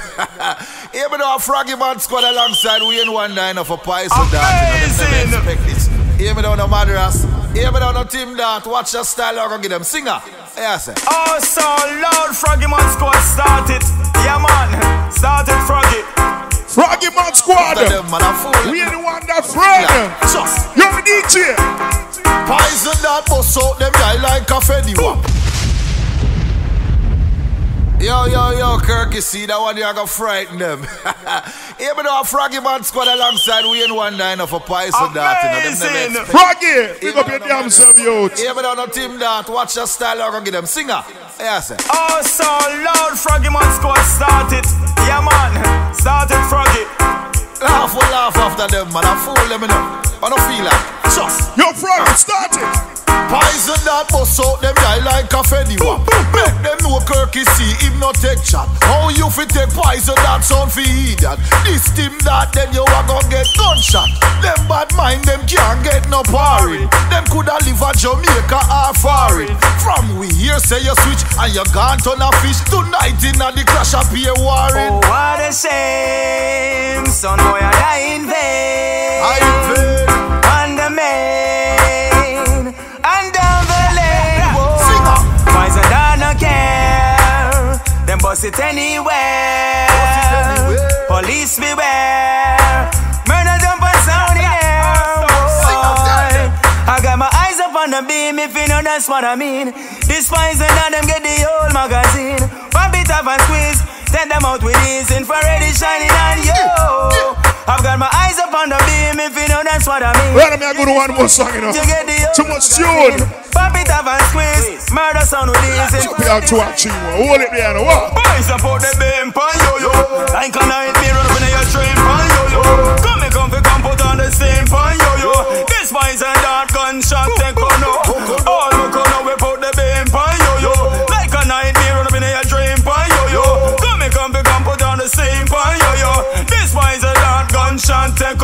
Even though a Froggy Man squad alongside we in one nine of a pies of that. You know, them never expect this. Even though no Madras, even though no Team Dart, watch your style, I'm gonna give them singer. Yeah, sir. Oh, so loud, Froggy Man Squad started. Yeah, man, started Froggy. Froggy Man Squad. Them, man. We ain't the one that friend them. Just Yo, DJ. poison dart bust out them guy like a Fetty Wap. Yo, yo, yo, Kirk, you see that one you are gonna frighten them. Even though a Froggy Man squad alongside we in one nine of a poison dart, you know, them never Amazing. expect. Froggy, pick up your damn self, youth. Even though no Team Dart, watch your style, I'm gonna give them singer. Yeah, sir. Oh, so loud, Froggy Man Squad started. Yeah, man, started Froggy. Laugh or laugh after them, man. I fool them enough. I don't feel like. Just your Froggy, start it. poison dart bust out them guy like a Fetty Wap. Make them know Kirky see him not take chat. How you fit take poison dart sound for idiot? This team that then you are gonna get gunshot. Them bad mind them can't get no parry. Them coulda live at Jamaica or foreign. From we here say you switch and you gone turn a fish tonight in a the clash up here warring. Oh, what a shame. Son boy, I die in vain. I Boys and don't care. Them bust it anywhere. Police beware. Murder and sound air. I got my eyes up on the beam, if you know that's what I mean. This poison and them get the whole magazine. Pop it up and squeeze, send them out with ease. Infrared is shining on you. I've got my eyes up on the beam, if you know that's what I mean. Right, I'm gonna go one more song, you know. You get the Too much tune. Pop it up and squeeze, murder sound with ease. Chop it out to a chin. Hold it there, now. What? Boys support the beam pan yo yo. Like a night me run up in your train pan yo yo. Come and come come put on the same pan yo gunshot take.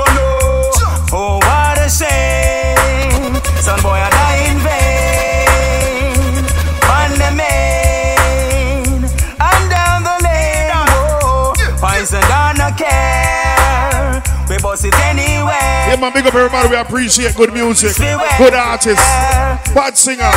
Oh what a shame. Son boy I die in vain. On the main and down the lane. Whoa. Poison don't care. We bust it anywhere. Yeah, man, big up everybody. We appreciate good music, good artists, bad singer.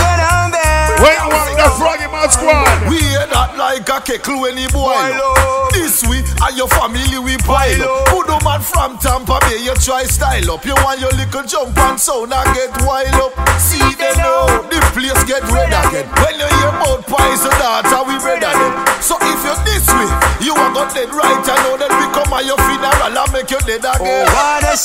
When you want the Froggy Man Squad, We hear that like a keckle when he boil up. This we and your family we pile up. Good man from Tampa Bay, you try style up. You want your little jump and sound and get wild up. See them now, the place get red again. When you hear about poison data, we better them. So if you're this way, you are got dead right. I know that we come at your funeral and make you dead again. Oh, what a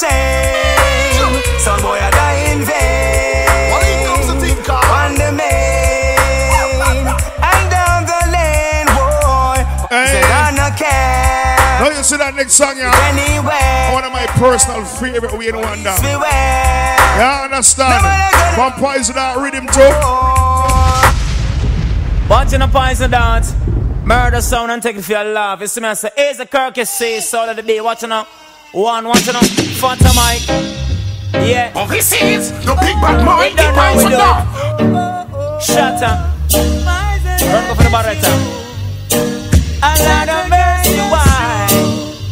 shame. Some boy I die in vain. What it comes to think of? On the main and down the lane, boy. Hey. Say I no care. now you see that next song, yeah? Anywhere. One of my personal favorite Wayne Wonder. Beware. Yeah, understand? From Poison Dart Rhythm too. Watching a poison dance. Murder sound and take it for your love. You see me, I say, is the Kirk you see, soul of the day. Watching up. One, watching up. Fanta Mike. Yeah. Oh, this is the big bad We mind, don't know we do it. Shut up. Run go for the Beretta. A lot of mercy, why?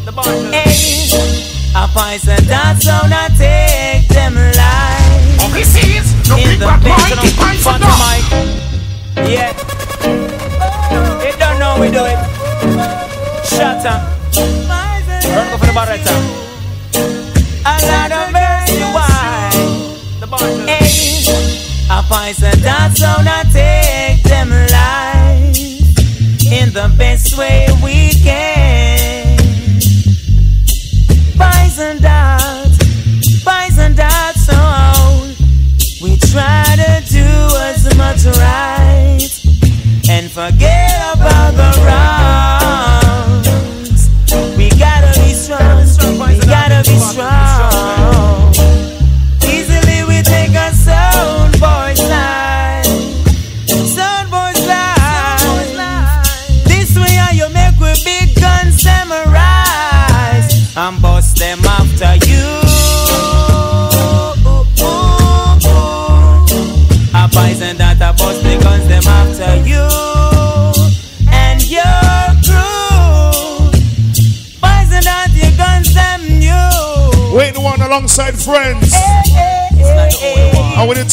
The bottle. Hey. A poison dance sound and take them life. Oh, this is the big bad bench, mind, the you know, poison Fanta dog. Mike. Yeah. It don't know we do it. Shut up. Go for the Beretta. A lot of mercy, why? The. Hey. A poison dance sound and take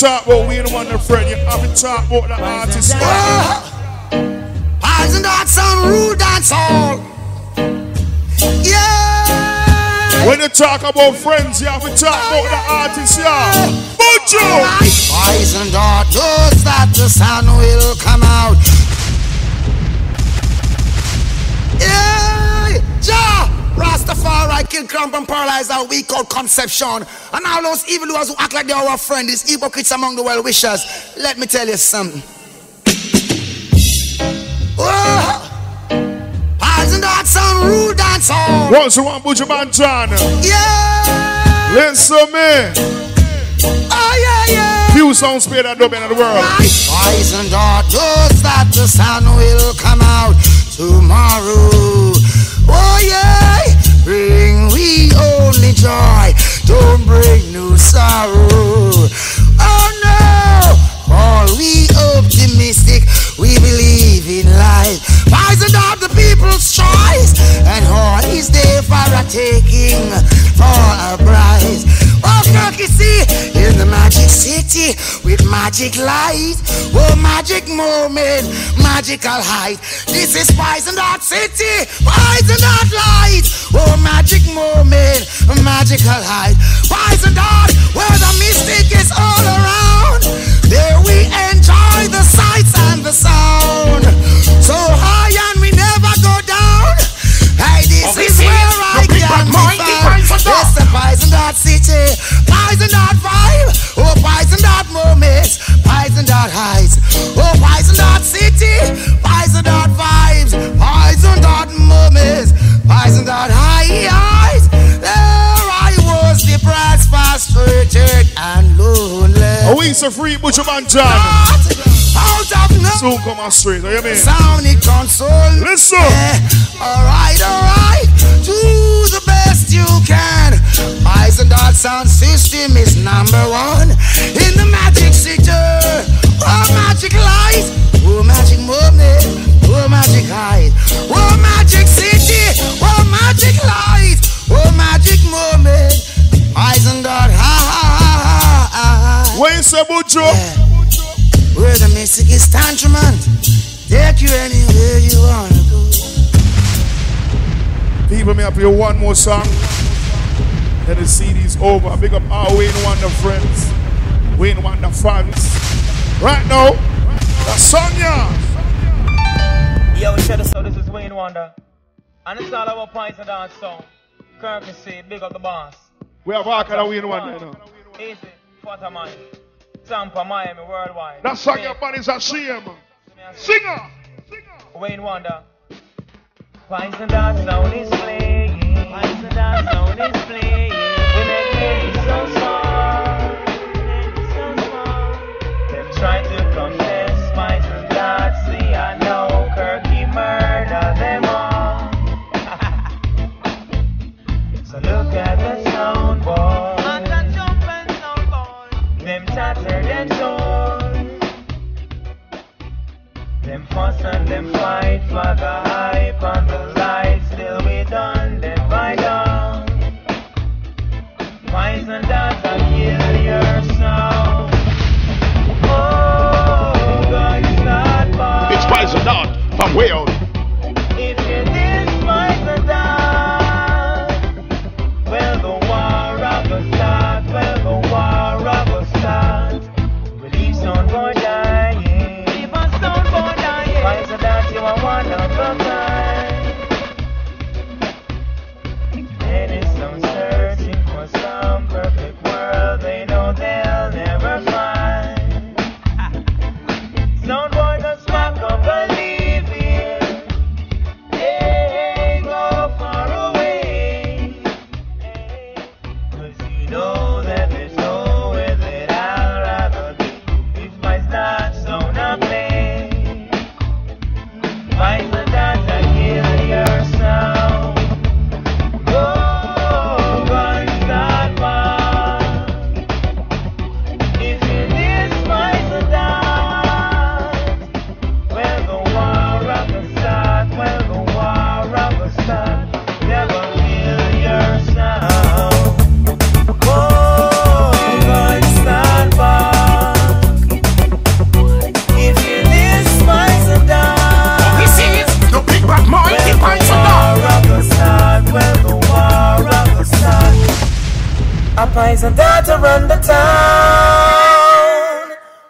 And when you talk about Wayne Wonder friend, you have to talk about the artist. Poison Dart sound rude dance all. Yeah. When you talk about friends, you have to talk about the artist, yeah. Buju! Poison dart knows that the sun will come out. Rastafari kill, cramp and paralyze our weak old conception. And all those evil evildoers who act like they are our friend, these hypocrites among the well wishers. Let me tell you something. Oh. Poison dart sound rude dance all. Once you want Buju Banton, Yeah. listen me. Oh yeah, yeah. Few sounds played at dub in the world. Poison dart knows that the sun will come out tomorrow. Oh yeah, only joy, don't bring no sorrow. Oh no, all we optimistic, we believe in life. Poison dart the people's choice, and all is there for a taking, for a prize. Oh, Turkey see in the magic city with magic light, oh magic moment, magical height. This is Poison Dart City, Poison Dart light, oh magic moment, magical height. Poison Dart, where the mystic is all around. There we enjoy the sights and the sound. So high and we never go down. Hey, this Oh, is where I can be found. Poison Dart. It's the Poison Dart City, Poison Dart vibe, oh Poison Dart moments, Poison Dart highs, oh Poison Dart City, Poison Dart vibes, Poison Dart moments, Poison Dart highs. There I was depressed, frustrated, and lonely. A week's a free Butcher Man John. Out of no Soon come on straight, you mean? Sonic console. Listen. alright, alright. Do the best you can. Poison Dart sound system is number one in the magic city. Oh, magic light. Oh, magic moment. Oh, magic height. Oh, magic city. Oh, magic light. Oh, magic moment. Poison Dart. Ha, ha, ha, ha, ha. Where you say, Butcher? Where the music is tantrament. Take you anywhere you wanna go. People, me up here one more song. Then the CD's over. Big up our Wayne Wonder friends. Wayne Wonder fans. Right now, that's Sonya. Yo, check this out. This is Wayne Wonder. And it's all about Poison Dance song. Courtesy, big up the boss. We have all kind of Wayne Wonder, know. Easy, Fata Mine. Tampa, Miami, worldwide. That song your body's a shame. Singer. Wayne Wonder. Poison Dance sound is playing. Poison Dance sound is playing. We make so. So small. Them try to Them and them fight for the hype and the we done them by down. And kill your soul. Oh, God, start by. It's Poison Dart from way A poison dart to run the town.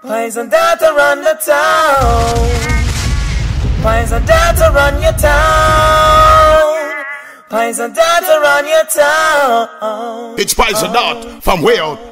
Poison dart to run the town. Poison dart to run your town. Poison dart to run your town. It's Poison Dart from way out.